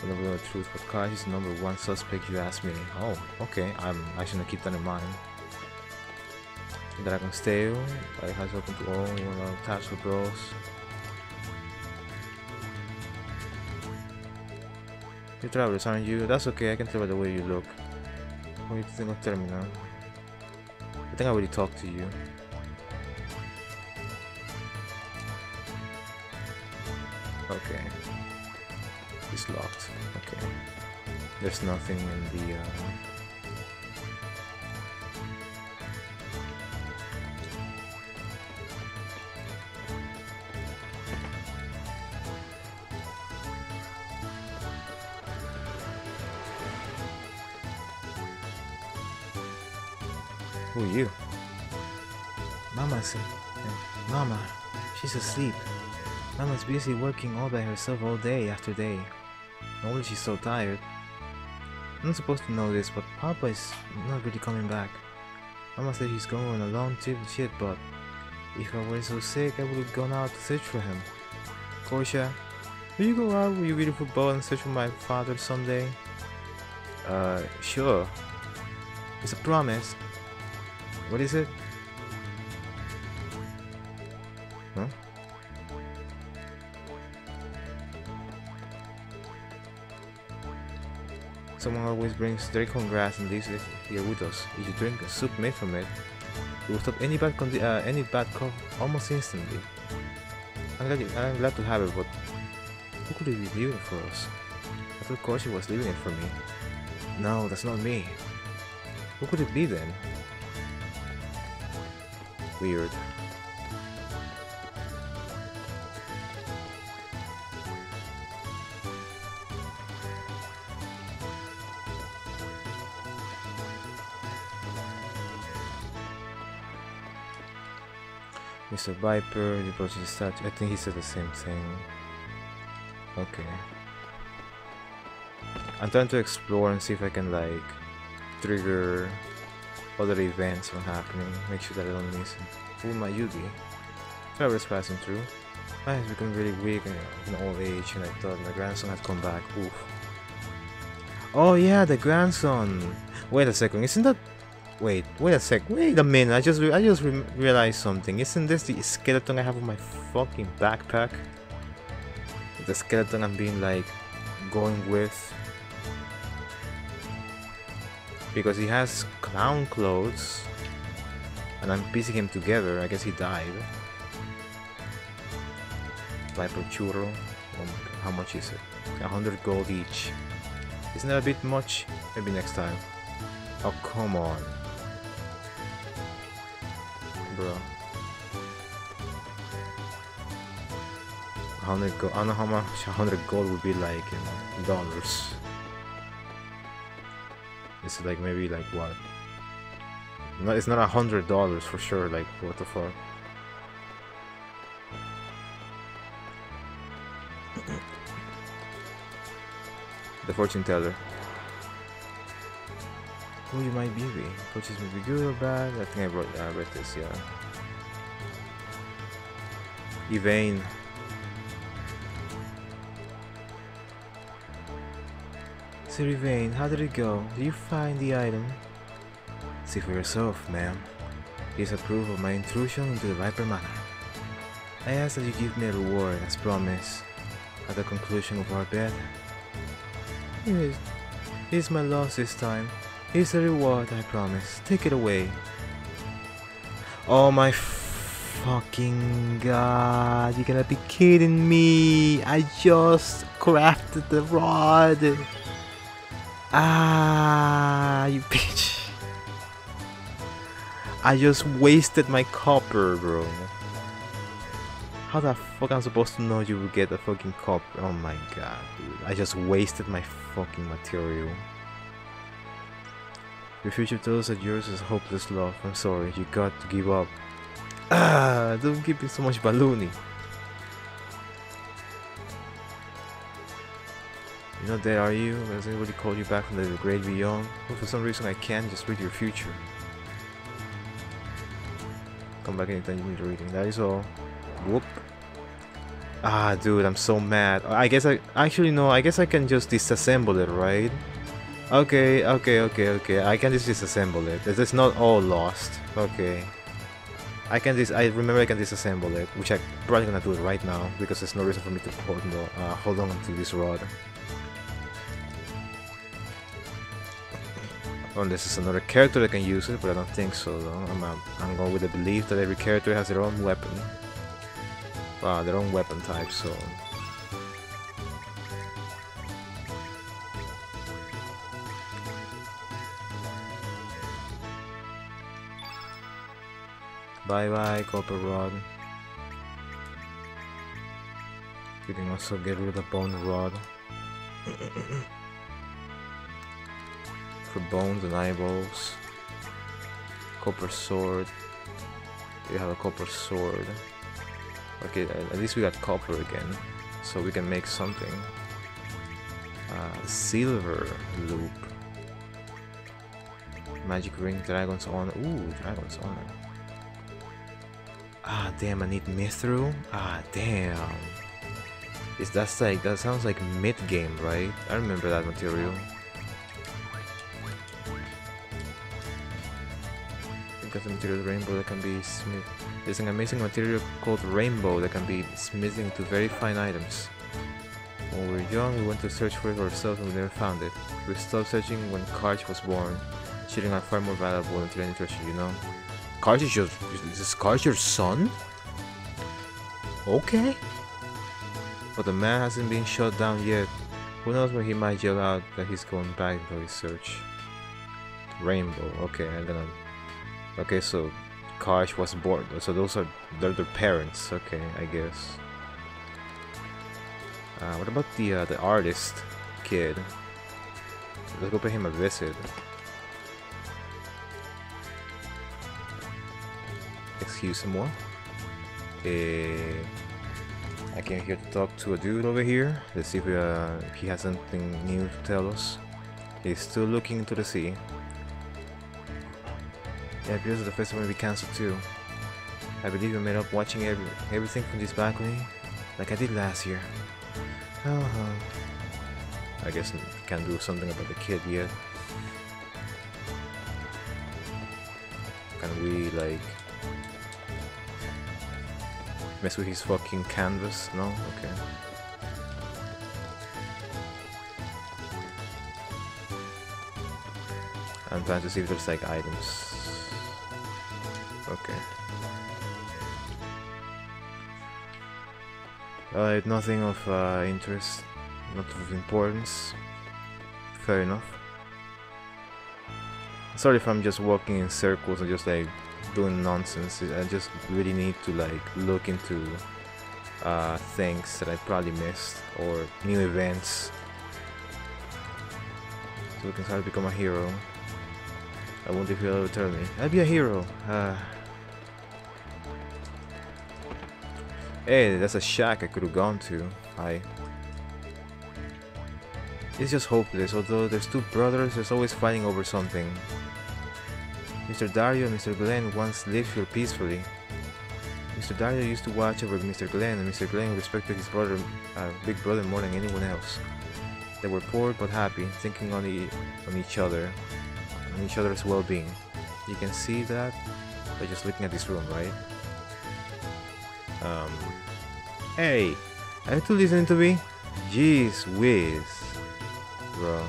I don't know the truth, but Karsh is the number one suspect you ask me. Oh, okay. I'm actually gonna keep that in mind. Dragon's to all uh, tabs for bros. You travelers, aren't you? That's okay, I can tell by the way you look. What do you think of Termina? I think I already talked to you. Okay. It's locked. Okay. There's nothing in the... Uh, Mama she's asleep. Mama's busy working all by herself all day after day. No wonder she's so tired. I'm not supposed to know this, but Papa is not really coming back. Mama said he's going on a long trip shit, but if I were so sick, I would have gone out to search for him. Korcha, will you go out with your beautiful bow and search for my father someday? Uh, sure. It's a promise. What is it? Someone always brings Dracon grass and leaves it here with us. If you drink a soup made from it, it will stop any bad uh, any bad cough almost instantly. I'm glad, I'm glad to have it, but who could it be leaving for us? I thought Koshi was leaving it for me. No, that's not me. Who could it be then? Weird. Mr. Viper, the the statue. I think he said the same thing. Okay. I'm trying to explore and see if I can like trigger other events from happening. Make sure that I don't miss it. My Yugi. Travelers passing through. Ah, I has become really weak in old age and I thought my grandson had come back. Oof. Oh yeah, the grandson. Wait a second, isn't that Wait, wait a sec. Wait a minute. I just I just re realized something. Isn't this the skeleton I have on my fucking backpack? The skeleton I'm being like going with because he has clown clothes and I'm piecing him together. I guess he died. Viper churro. Oh how much is it? A hundred gold each. Isn't that a bit much? Maybe next time. Oh come on bro. 100 gold. I don't know how much 100 gold would be like in dollars. It's like maybe like what? No, it's not a hundred dollars for sure. Like what the fuck? the fortune teller. Who you might be with. Coaches may be good or bad. I think I wrote I read this, yeah. Siri Vane, how did it go? Did you find the item? See for yourself, ma'am. Please approve of my intrusion into the Viper Manor. I ask that you give me a reward as promised at the conclusion of our bet. Here is, my loss this time. Here's the reward I promise. Take it away. Oh my fucking god. You're gonna be kidding me. I just crafted the rod. Ah, you bitch. I just wasted my copper, bro. How the fuck am I'm supposed to know you will get a fucking copper? Oh my god, dude. I just wasted my fucking material. Your future tells that yours is hopeless love. I'm sorry, you got to give up. Ah, don't give me so much ballooning. You know, there are you? Has anybody called you back from the great beyond? But for some reason I can't just read your future. Come back anytime you need reading. That is all. Whoop. Ah, dude, I'm so mad. I guess I... Actually, no, I guess I can just disassemble it, right? Okay, okay, okay, okay. I can just disassemble it. It's not all lost. Okay. I can dis- I remember I can disassemble it, which I'm probably gonna do it right now because there's no reason for me to hold, no, uh, hold on to this rod. Unless it's another character that can use it, but I don't think so. Though. I'm, uh, I'm going with the belief that every character has their own weapon. Uh, their own weapon type, so... Bye bye, Copper Rod. You can also get rid of Bone Rod. For bones and eyeballs. Copper Sword. We have a Copper Sword. Okay, at least we got copper again. So we can make something. Uh, silver loop. Magic ring, dragon's honor. Ooh, dragon's honor. Ah, damn, I need Mithril? Ah, damn. Is that like, that sounds like mid-game, right? I remember that material. Got the material rainbow that can be smith. There's an amazing material called rainbow that can be smithing to very fine items. When we were young, we went to search for it ourselves and we never found it. We stopped searching when Karsh was born. Children are far more valuable than any treasure, you know? Karsh is your... Is this Karsh your son? Okay. But the man hasn't been shut down yet. Who knows when he might yell out that he's going back for his search. Rainbow. Okay, I'm gonna... Okay, so Karsh was born. So those are... They're their parents. Okay, I guess. Uh, what about the uh, the artist kid? Let's go pay him a visit. Excuse moi. Uh, I came here to talk to a dude over here. Let's see if, we, uh, if he has something new to tell us. He's still looking into the sea. Yeah, because the festival may be cancelled too. I believe we made up watching every, everything from this balcony, like I did last year. Uh -huh. I guess can't do something about the kid yet. Can we like mess with his fucking canvas? No? Okay. I'm trying to see if there's like items. Okay. Uh, nothing of uh, interest, not of importance. Fair enough. Sorry if I'm just walking in circles and just like doing nonsense. I just really need to like look into uh, things that I probably missed or new events. So we can start to become a hero. I wonder if you'll ever tell me. I'll be a hero. Uh, hey, that's a shack I could have gone to. Hi. It's just hopeless, although there's two brothers, there's always fighting over something. Mr. Dario and Mr. Glenn once lived here peacefully. Mr. Dario used to watch over Mr. Glenn, and Mr. Glenn respected his brother, uh, big brother more than anyone else. They were poor but happy, thinking on, e on each other, on each other's well-being. You can see that by just looking at this room, right? Um, hey, are you two listening to me? Jeez whiz, bro.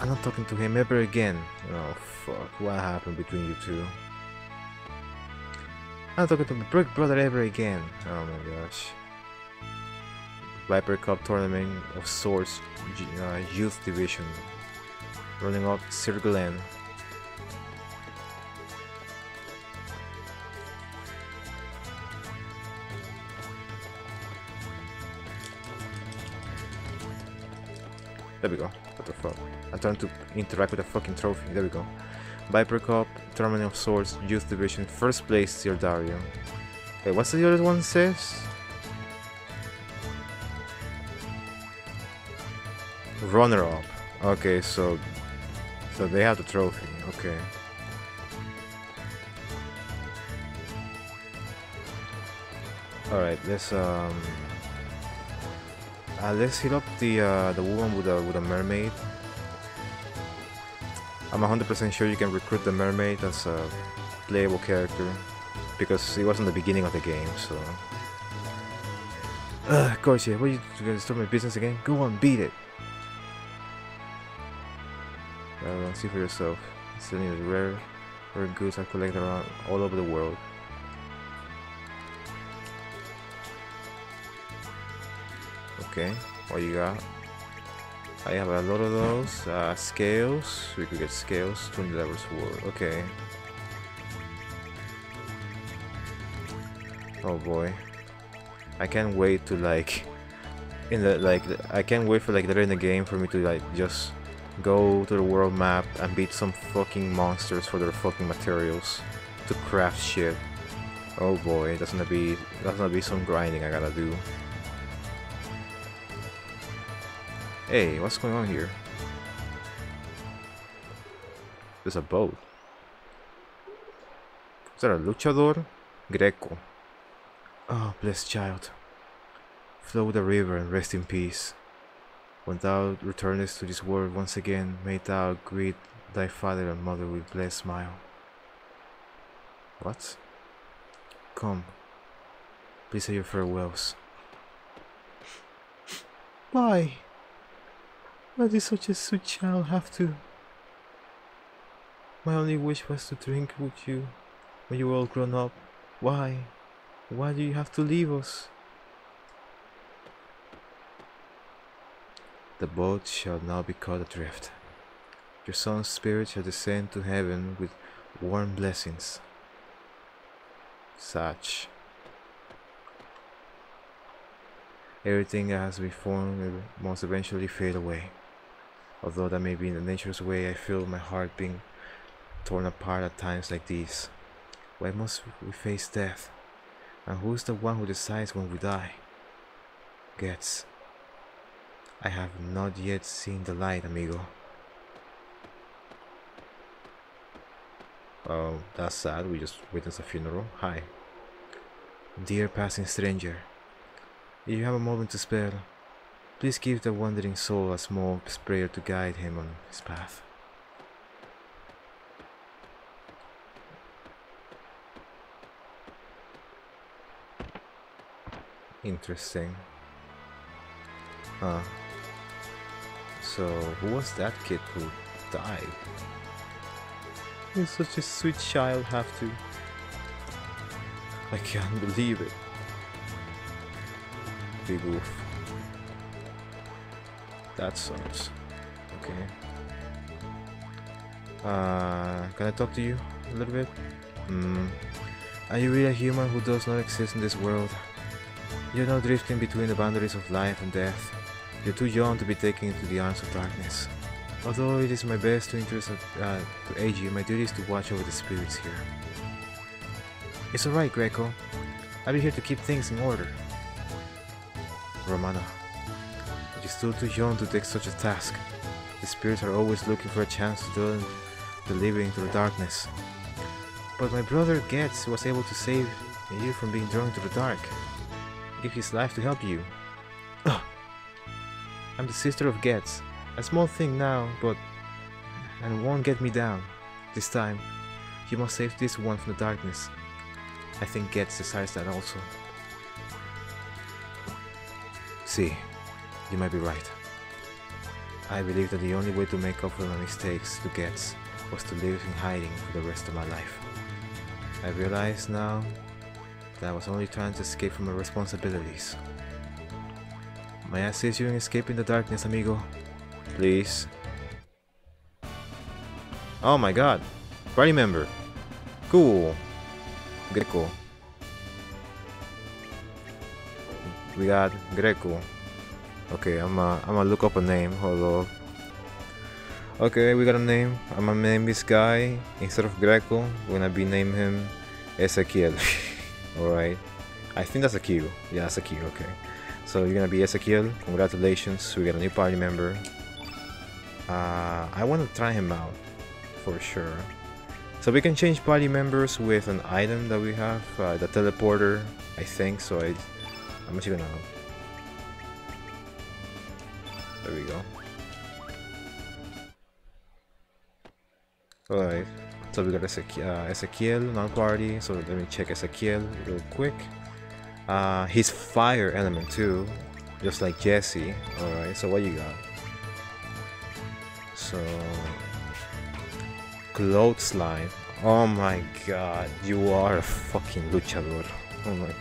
I'm not talking to him ever again. Oh fuck, what happened between you two? I'm not talking to my brick brother ever again. Oh my gosh. Viper Cup Tournament of Swords uh, Youth Division. Running up Circle N. There we go. What the fuck? I'm trying to interact with a fucking trophy. There we go. Viper Cup, Tournament of Swords, Youth Division, first place, Zirdario. Wait, what's the other one says? Runner up. Okay, so so they have the trophy. Okay. All right, let's um uh, let's hit up the uh, the woman with a with a mermaid. I'm 100% sure you can recruit the mermaid as a playable character because it wasn't the beginning of the game. So, uh, course. What are you gonna start my business again? Go on, beat it. Uh, see for yourself. Selling the rare, rare goods I collect around all over the world. Okay, what you got? I have a lot of those. Uh, scales. We could get scales. 20 levels worth. Okay. Oh boy. I can't wait to like in the like I can't wait for like later in the game for me to like just go to the world map and beat some fucking monsters for their fucking materials to craft shit. Oh boy, that's gonna be that's gonna be some grinding I gotta do. Hey, what's going on here? There's a boat. Is that a luchador? Greco. Oh, blessed child. Flow the river and rest in peace. When thou returnest to this world once again, may thou greet thy father and mother with blessed smile. What? Come. Please say your farewells. Why? Why did such a sweet child have to? My only wish was to drink with you when you were all grown up. Why? Why do you have to leave us? The boat shall now be caught adrift. Your son's spirit shall descend to heaven with warm blessings. Such. Everything that has been formed must eventually fade away. Although that may be in the nature's way, I feel my heart being torn apart at times like these. Why must we face death? And who is the one who decides when we die? Getz. I have not yet seen the light, amigo. Oh, that's sad. We just witnessed a funeral. Hi. Dear passing stranger, if you have a moment to spare, please give the wandering soul a small prayer to guide him on his path. Interesting. Huh. So, who was that kid who died? Such a sweet child, have to. I can't believe it. Big oof. That sucks. Okay. Uh, can I talk to you a little bit? Hmm. Are you really a human who does not exist in this world? You're now drifting between the boundaries of life and death. You're too young to be taken into the arms of darkness. Although it is my best to interest uh, to aid you, my duty is to watch over the spirits here. It's alright, Greco. I'll be here to keep things in order. Romana, you're still too young to take such a task. The spirits are always looking for a chance to turn the living to the darkness. But my brother Getz was able to save you from being drawn to the dark. Give his life to help you. I'm the sister of Getz. A small thing now, but and won't get me down. This time, you must save this one from the darkness. I think Getz decides that also. See, you might be right. I believe that the only way to make up for my mistakes to Getz was to live in hiding for the rest of my life. I realize now that I was only trying to escape from my responsibilities. May I assist you in escaping the darkness, amigo? Please. Oh my god. Party member. Cool. Greco. We got Greco. Okay, I'm uh, I'm gonna look up a name. Hold up. Okay, we got a name. I'm gonna name this guy instead of Greco. We're gonna be name him Ezekiel. Alright. I think that's a Q. Yeah, that's a Q. Okay. So you're gonna be Ezekiel. Congratulations. We got a new party member. Uh, I want to try him out for sure. So we can change party members with an item that we have, uh, the teleporter, I think. So I, I'm actually gonna. There we go. Alright, so we got Ezekiel, uh, non-party. So let me check Ezekiel real quick. Uh, he's fire element too, just like Jesse. Alright, so what you got? So clothesline. Oh my god, you are a fucking luchador. Oh my.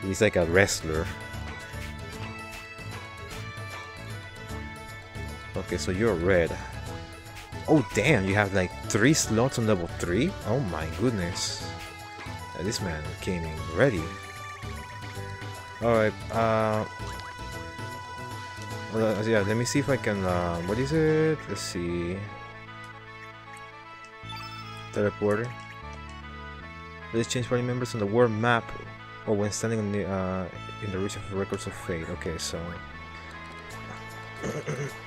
He's like a wrestler. Okay, so you're red. Oh damn, you have like three slots on level 3? Oh my goodness. Uh, this man came in ready. Alright, uh... Uh, yeah, let me see if I can, uh, what is it? Let's see... Teleporter. Let's change party members on the world map or when standing on the, uh, in the reach of records of fate. Okay, so...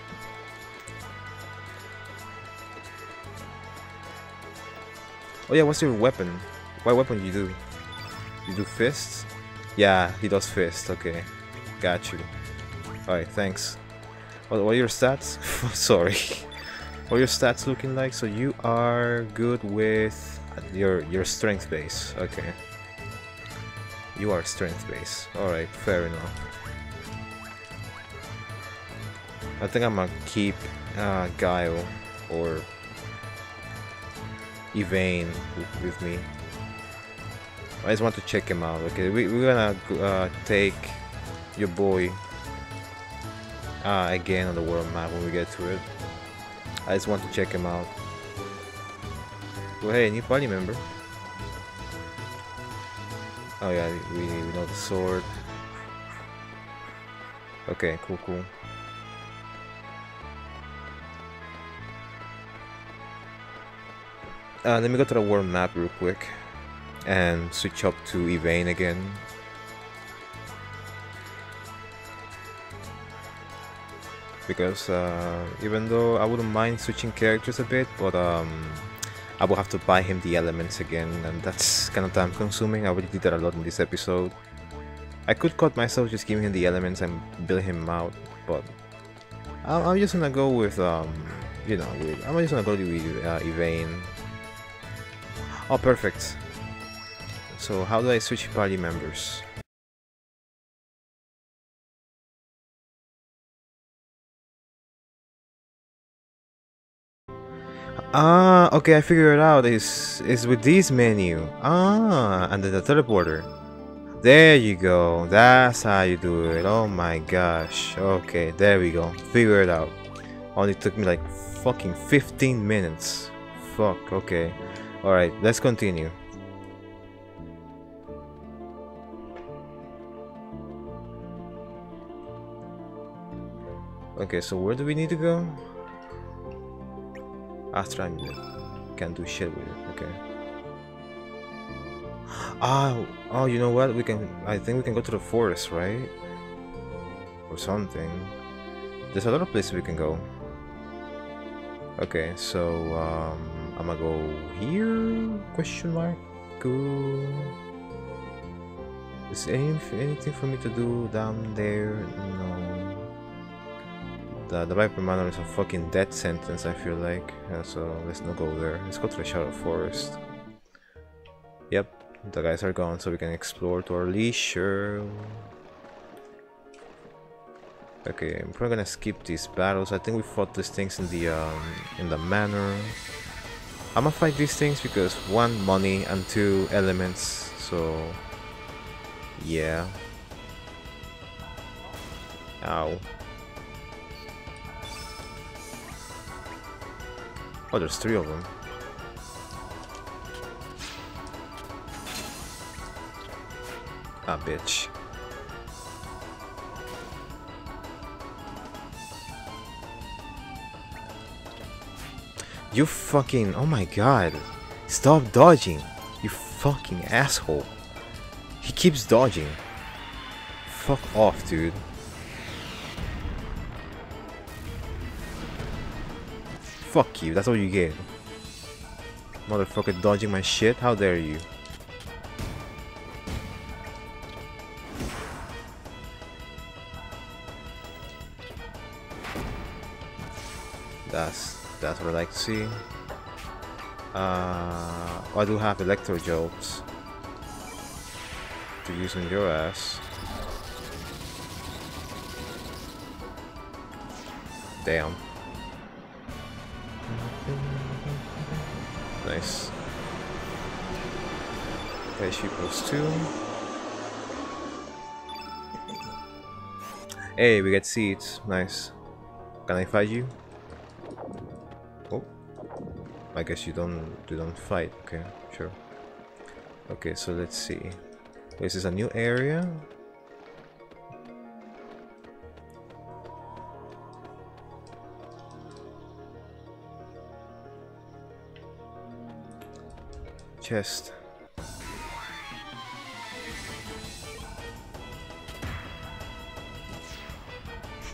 Oh yeah, what's your weapon? What weapon do you do? You do fists? Yeah, he does fists. Okay, got you. Alright, thanks. What, what are your stats? Sorry. What are your stats looking like? So you are good with your your strength base. Okay. You are strength base. Alright, fair enough. I think I'm gonna keep uh, Guile or Evane with me. I just want to check him out. Okay, we, we're gonna uh, take your boy uh, again on the world map when we get to it. I just want to check him out. Well, hey, new party member. Oh yeah, we, we know the sword. Okay, cool, cool. Uh, let me go to the world map real quick and switch up to Evane again. Because uh, even though I wouldn't mind switching characters a bit, but um, I will have to buy him the elements again, and that's kind of time consuming. I already did that a lot in this episode. I could cut myself just giving him the elements and build him out, but I'm just gonna go with, um, you know, I'm just gonna go with uh, Evane. Oh, perfect. So how do I switch party members? Ah, okay, I figured it out. It's, it's with this menu. Ah, and then the teleporter. There you go. That's how you do it. Oh my gosh. Okay, there we go. Figure it out. Only took me like fucking 15 minutes. Fuck, okay. Alright, let's continue. Okay, so where do we need to go? I'm Can't do shit with it. Okay. Ah, oh, you know what? We can. I think we can go to the forest, right? Or something. There's a lot of places we can go. Okay, so um, I'm gonna go here? Question mark. Go. Is any anything for me to do down there? No. The, the Viper Manor is a fucking death sentence, I feel like. Yeah, so let's not go there. Let's go to the Shadow Forest. Yep, the guys are gone, so we can explore to our leisure. Okay, I'm probably gonna skip these battles. I think we fought these things in the um, in the manor. I'm gonna fight these things because one, money, and two, elements. So, yeah. Ow. Oh, there's three of them. Ah, bitch. You fucking... Oh my god. Stop dodging. You fucking asshole. He keeps dodging. Fuck off, dude. Fuck you, that's all you get. Motherfucker dodging my shit, how dare you. That's what I like to see. Uh, I do have electro jolts to use on your ass. Damn. Nice. Okay, she plus two. Hey, we get seeds. Nice. Can I fight you? I guess you don't you don't fight. Okay, sure. Okay, so let's see. This is a new area. chest.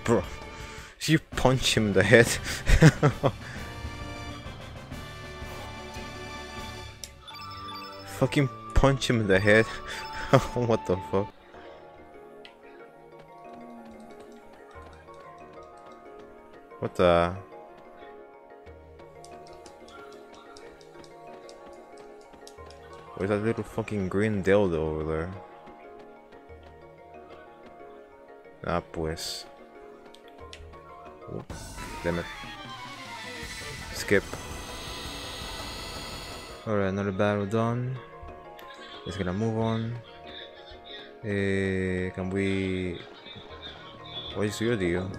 Bro, you punch him in the head. Fucking punch him in the head. what the fuck? What the? Where's that little fucking green dildo over there? Ah, pues. Oh, damn it. Skip. Alright, another battle done. Just gonna move on. Eh, can we... What is your deal?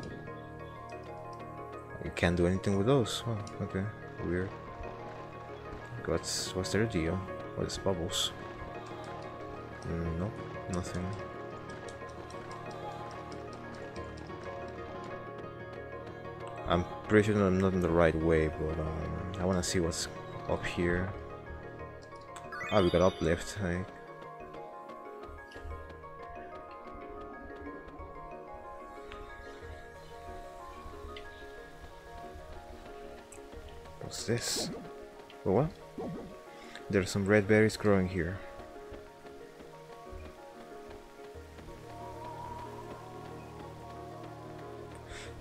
You can't do anything with those. Oh, okay. Weird. What's, what's their deal? What is bubbles? Mm, nope, nothing. I'm pretty sure I'm not in the right way, but um, I want to see what's up here. Ah, we got uplift. Like. What's this? Oh, what? There's some red berries growing here.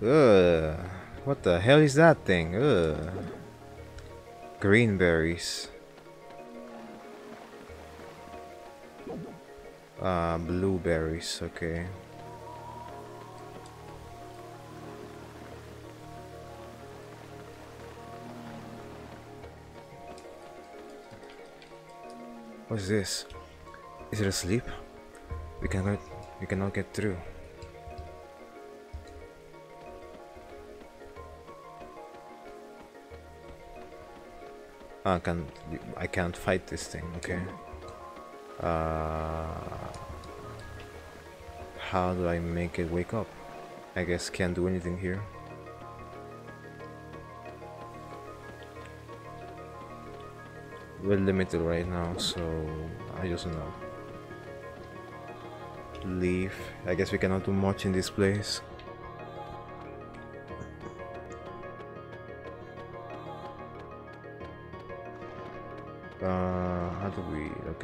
Ugh. What the hell is that thing? Ugh. Green berries. Uh, blueberries, okay. What's this? Is it asleep? We cannot we cannot get through. I can't I can't fight this thing, okay. Uh, how do I make it wake up? I guess can't do anything here. we're limited right now, so I just know. Leave. I guess we cannot do much in this place.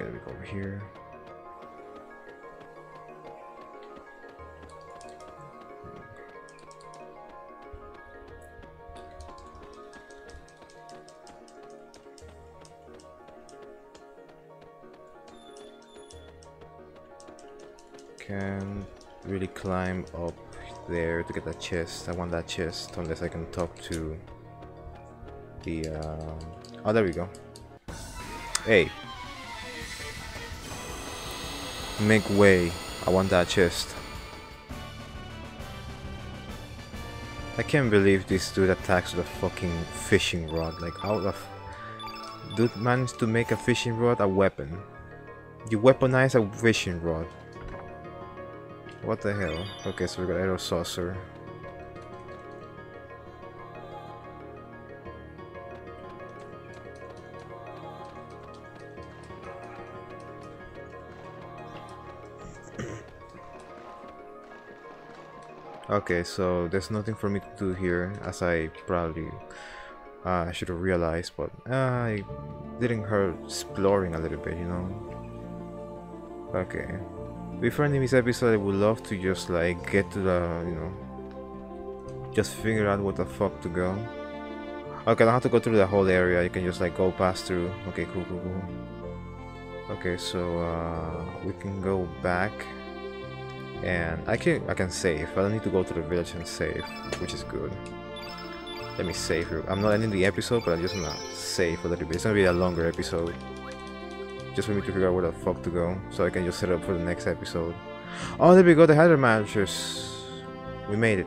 good. We go over here. Can really climb up there to get that chest. I want that chest unless I can talk to the uh... oh there we go. Hey, make way. I want that chest. I can't believe this dude attacks with a fucking fishing rod. Like out of dude managed to make a fishing rod a weapon. You weaponize a fishing rod. What the hell? Okay so we got arrow saucer Okay, so there's nothing for me to do here, as I probably uh, should have realized, but uh, I didn't hurt exploring a little bit, you know? Okay. Before ending this episode, I would love to just like get to the, you know, just figure out what the fuck to go. Okay, I don't have to go through the whole area, you can just like go past through. Okay, cool, cool, cool. Okay, so uh, we can go back and I can I can save. I don't need to go to the village and save, which is good. Let me save. I'm not ending the episode, but I'm just gonna save a little bit. It's gonna be a longer episode. Just for me to figure out where the fuck to go, so I can just set up for the next episode. Oh, there we go, the header managers. We made it.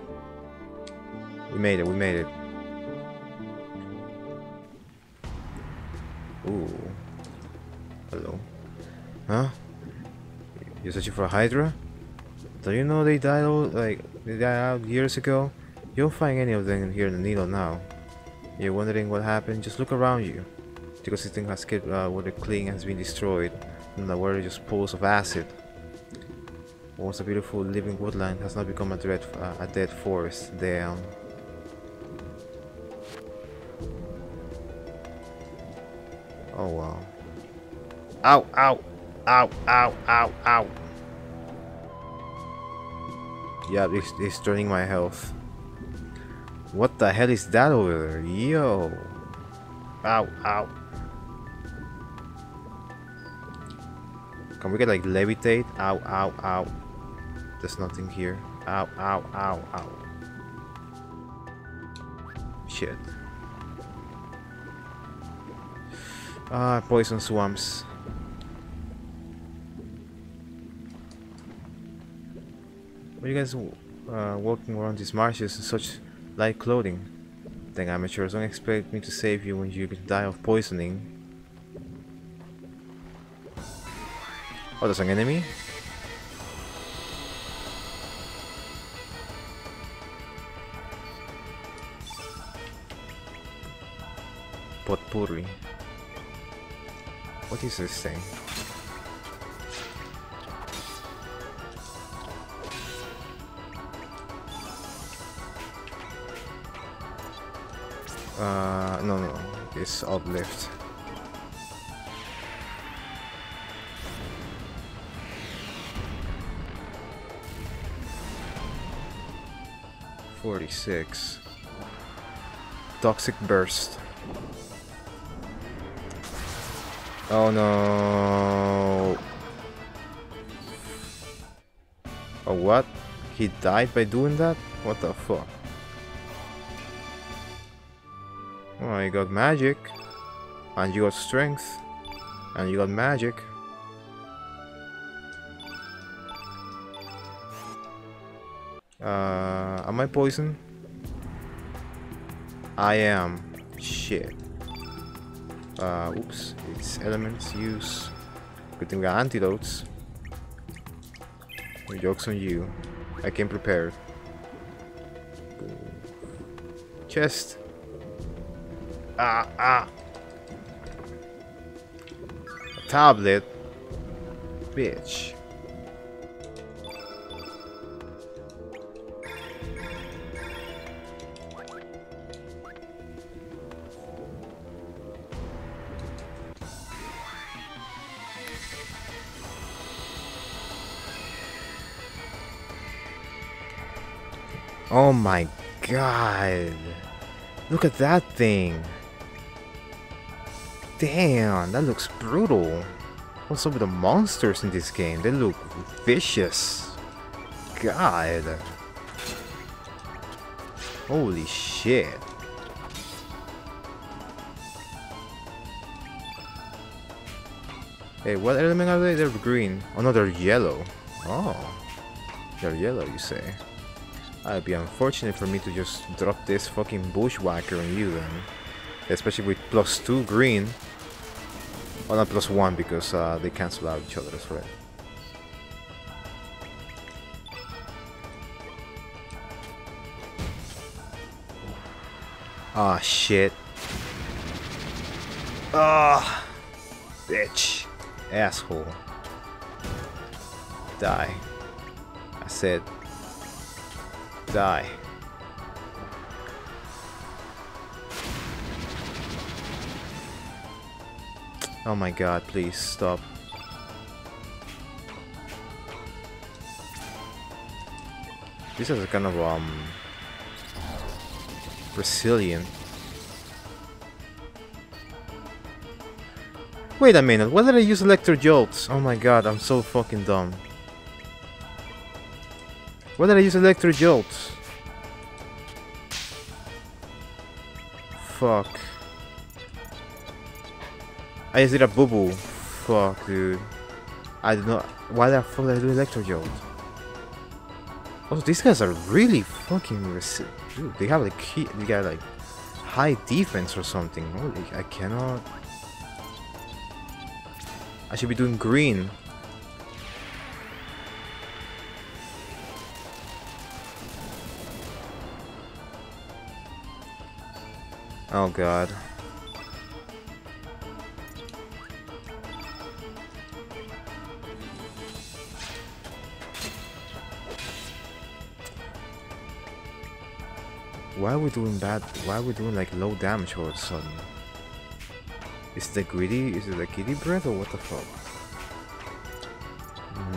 We made it, we made it. Ooh. Hello. Huh? You're searching for a Hydra? Do you know they died all, like they died out years ago? You don't find any of them here in the needle now. You're wondering what happened? Just look around you. This thing has kept uh, where the cling has been destroyed, and the water just pools of acid. Once a beautiful living woodland has now become a, dread, uh, a dead forest. Damn. Oh wow. Ow, ow, ow, ow, ow, ow. Yeah, it's, it's draining my health. What the hell is that over there? Yo. Ow, ow. Can we get like levitate? Ow, ow, ow. There's nothing here. Ow, ow, ow, ow. Shit. Ah, poison swamps. Are you guys uh, walking around these marshes in such light clothing? Dang amateurs, don't expect me to save you when you die of poisoning. Oh, there's an enemy? Potpourri. What is this thing? Uh, no, no, it's uplift. Forty-six. Toxic burst. Oh no. Oh what? He died by doing that? What the fuck? Oh, you got magic. And you got strength. And you got magic. Uh, am I poisoned? I am. Shit. Uh, oops. It's elements use. Good thing we got antidotes. The joke's on you. I came prepared. Chest. Ah, ah. A tablet. Bitch. Oh my god. Look at that thing. Damn, that looks brutal. What's up with the monsters in this game? They look vicious. god. Holy shit. Hey, what element are they? They're green. Oh no, they're yellow. Oh. They're yellow, you say? It'd be unfortunate for me to just drop this fucking bushwhacker on you then. Especially with plus two green. Well, not plus one because uh, they cancel out each other, that's right. Ah, oh, shit. Ah, oh, bitch. Asshole. Die. I said, die. Oh my god, please stop. This is a kind of um Brazilian. Wait a minute, why did I use Electro Jolts? Oh my god, I'm so fucking dumb. Why did I use Electro Jolts? Fuck. I just did a boo. Fuck, dude. I did not. Why the fuck did I do Electro Jolt? Oh, these guys are really fucking. Dude, they have like key, they got like high defense or something. Holy, I cannot. I should be doing green. Oh god. Why are we doing bad? Why are we doing like low damage all of a sudden? Is the greedy? Is it the giddy breath or what the fuck?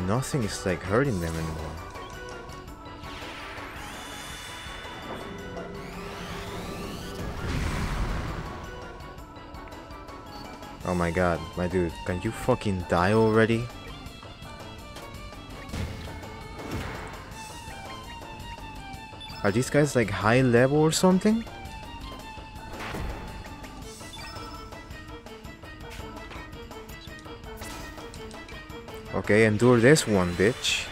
Nothing is like hurting them anymore. Oh my god, my dude, can you fucking die already? Are these guys like high level or something? Okay, endure this one, bitch.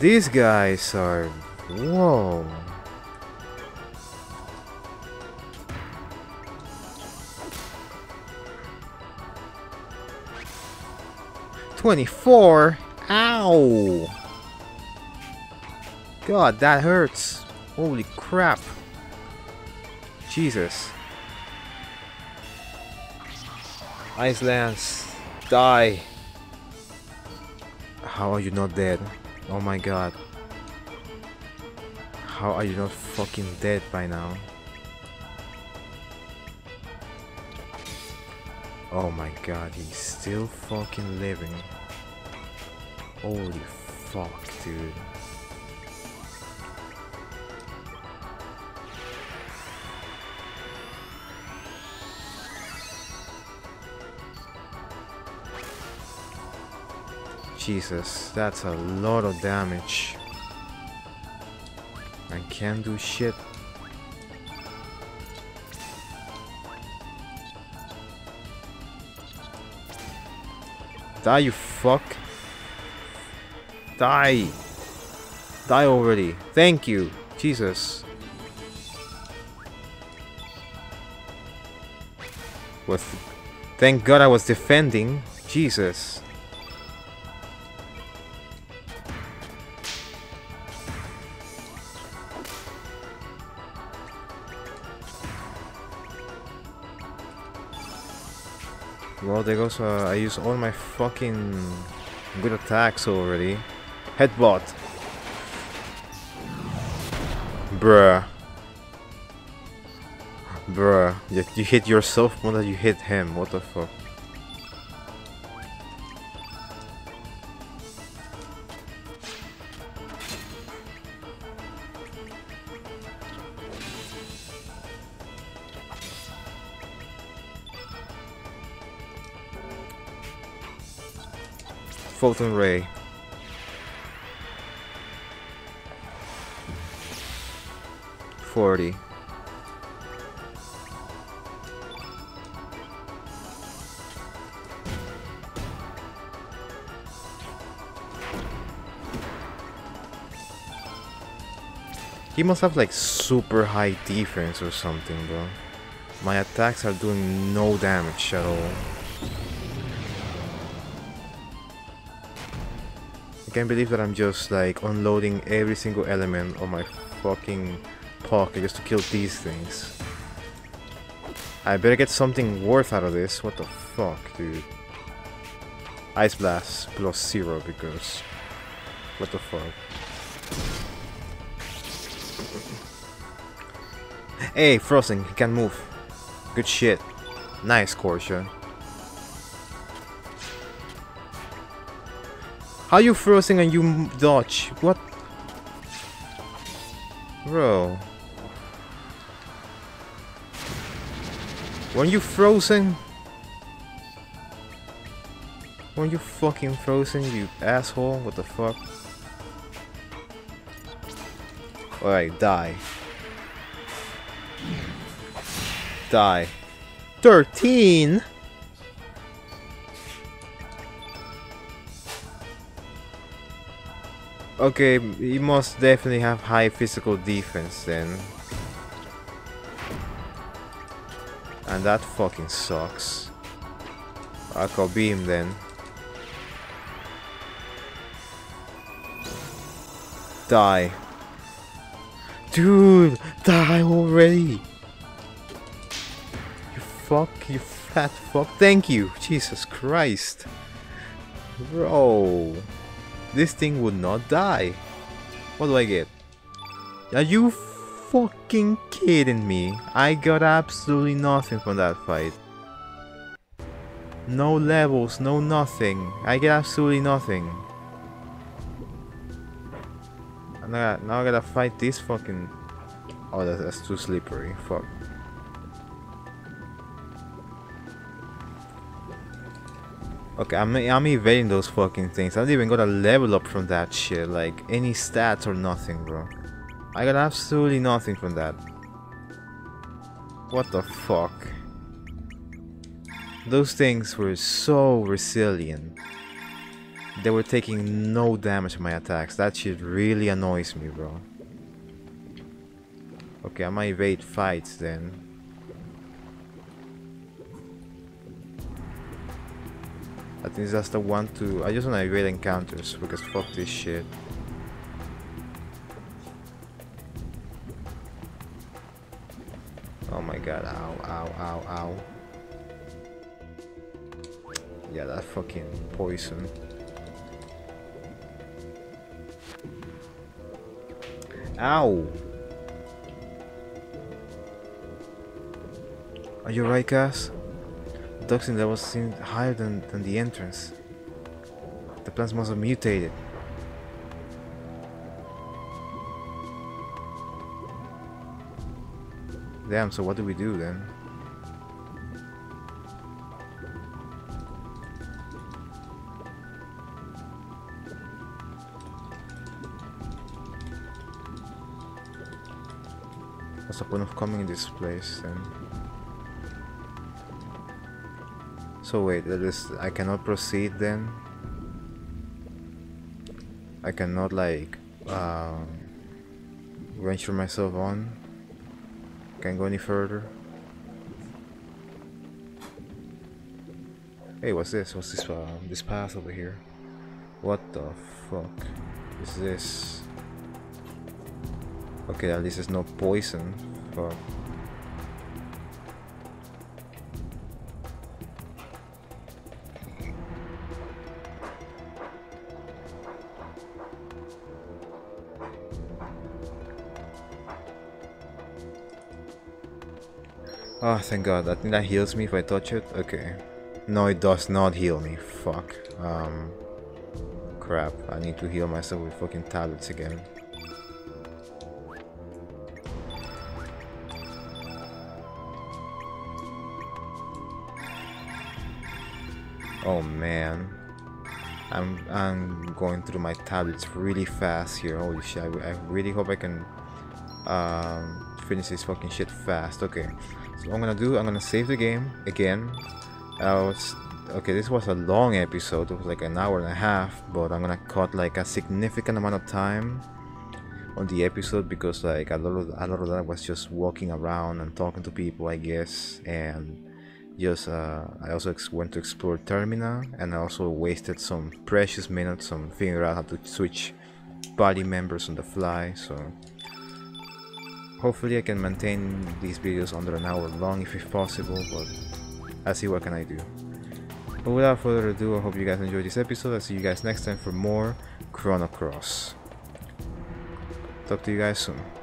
These guys are... Whoa. 24? Ow! God, that hurts. Holy crap. Jesus. Ice Lance, die. How are you not dead? Oh my god. How are you not fucking dead by now? Oh my god, he's still fucking living. Holy fuck, dude. Jesus, that's a lot of damage. I can't do shit. Die, you fuck. Die. Die already. Thank you. Jesus. Was Thank God I was defending. Jesus. There goes, uh, I use all my fucking good attacks already. Headbutt. Bruh. Bruh. You, you hit yourself more than you hit him. What the fuck? Photon Ray. Forty. He must have like super high defense or something, bro. My attacks are doing no damage at all. I can't believe that I'm just like unloading every single element of my fucking pocket just to kill these things. I better get something worth out of this. What the fuck, dude? Ice Blast plus zero because... What the fuck? Hey, Frozen, he can move. Good shit. Nice, Korcha. How you frozen and you dodge? What? Bro. When you frozen? When you fucking frozen, you asshole? What the fuck? Alright, die. Die. 13? Okay, he must definitely have high physical defense then. And that fucking sucks. I beam then. Die. Dude, die already. You fuck, you fat fuck. Thank you. Jesus Christ. Bro. This thing would not die. What do I get? Are you fucking kidding me? I got absolutely nothing from that fight. No levels, no nothing. I get absolutely nothing. Now, I gotta fight this fucking... Oh, that's, that's too slippery. Fuck. Okay, I'm, I'm evading those fucking things. I don't even got a level up from that shit. Like, any stats or nothing, bro. I got absolutely nothing from that. What the fuck? Those things were so resilient. They were taking no damage from my attacks. That shit really annoys me, bro. Okay, I might evade fights then. I think that's the one to... I just want to evade encounters because fuck this shit. Oh my god, ow, ow, ow, ow. Yeah, that fucking poison. Ow! Are you right, Cass? Toxin that was seen higher than, than the entrance. The plants must have mutated. Damn, so what do we do then? What's the point of coming in this place then? So wait, that is I cannot proceed then? I cannot like um, venture myself on? Can't go any further? Hey, what's this? What's this uh, this path over here? What the fuck is this? Okay, at least there's no poison. Fuck. Oh, thank god. I think that heals me if I touch it. Okay. No, it does not heal me. Fuck. Um... Crap. I need to heal myself with fucking tablets again. Oh man. I'm I'm going through my tablets really fast here. Holy shit! I, I really hope I can um, finish this fucking shit fast. Okay, so what I'm gonna do, I'm gonna save the game again. I was okay. This was a long episode. It was like an hour and a half, but I'm gonna cut like a significant amount of time on the episode because like a lot of a lot of that was just walking around and talking to people, I guess, and just uh, I also went to explore Termina and I also wasted some precious minutes on figuring out how to switch body members on the fly so hopefully I can maintain these videos under an hour long if it's possible but I'll see what can I do. But without further ado I hope you guys enjoyed this episode. I'll see you guys next time for more Chrono Cross. Talk to you guys soon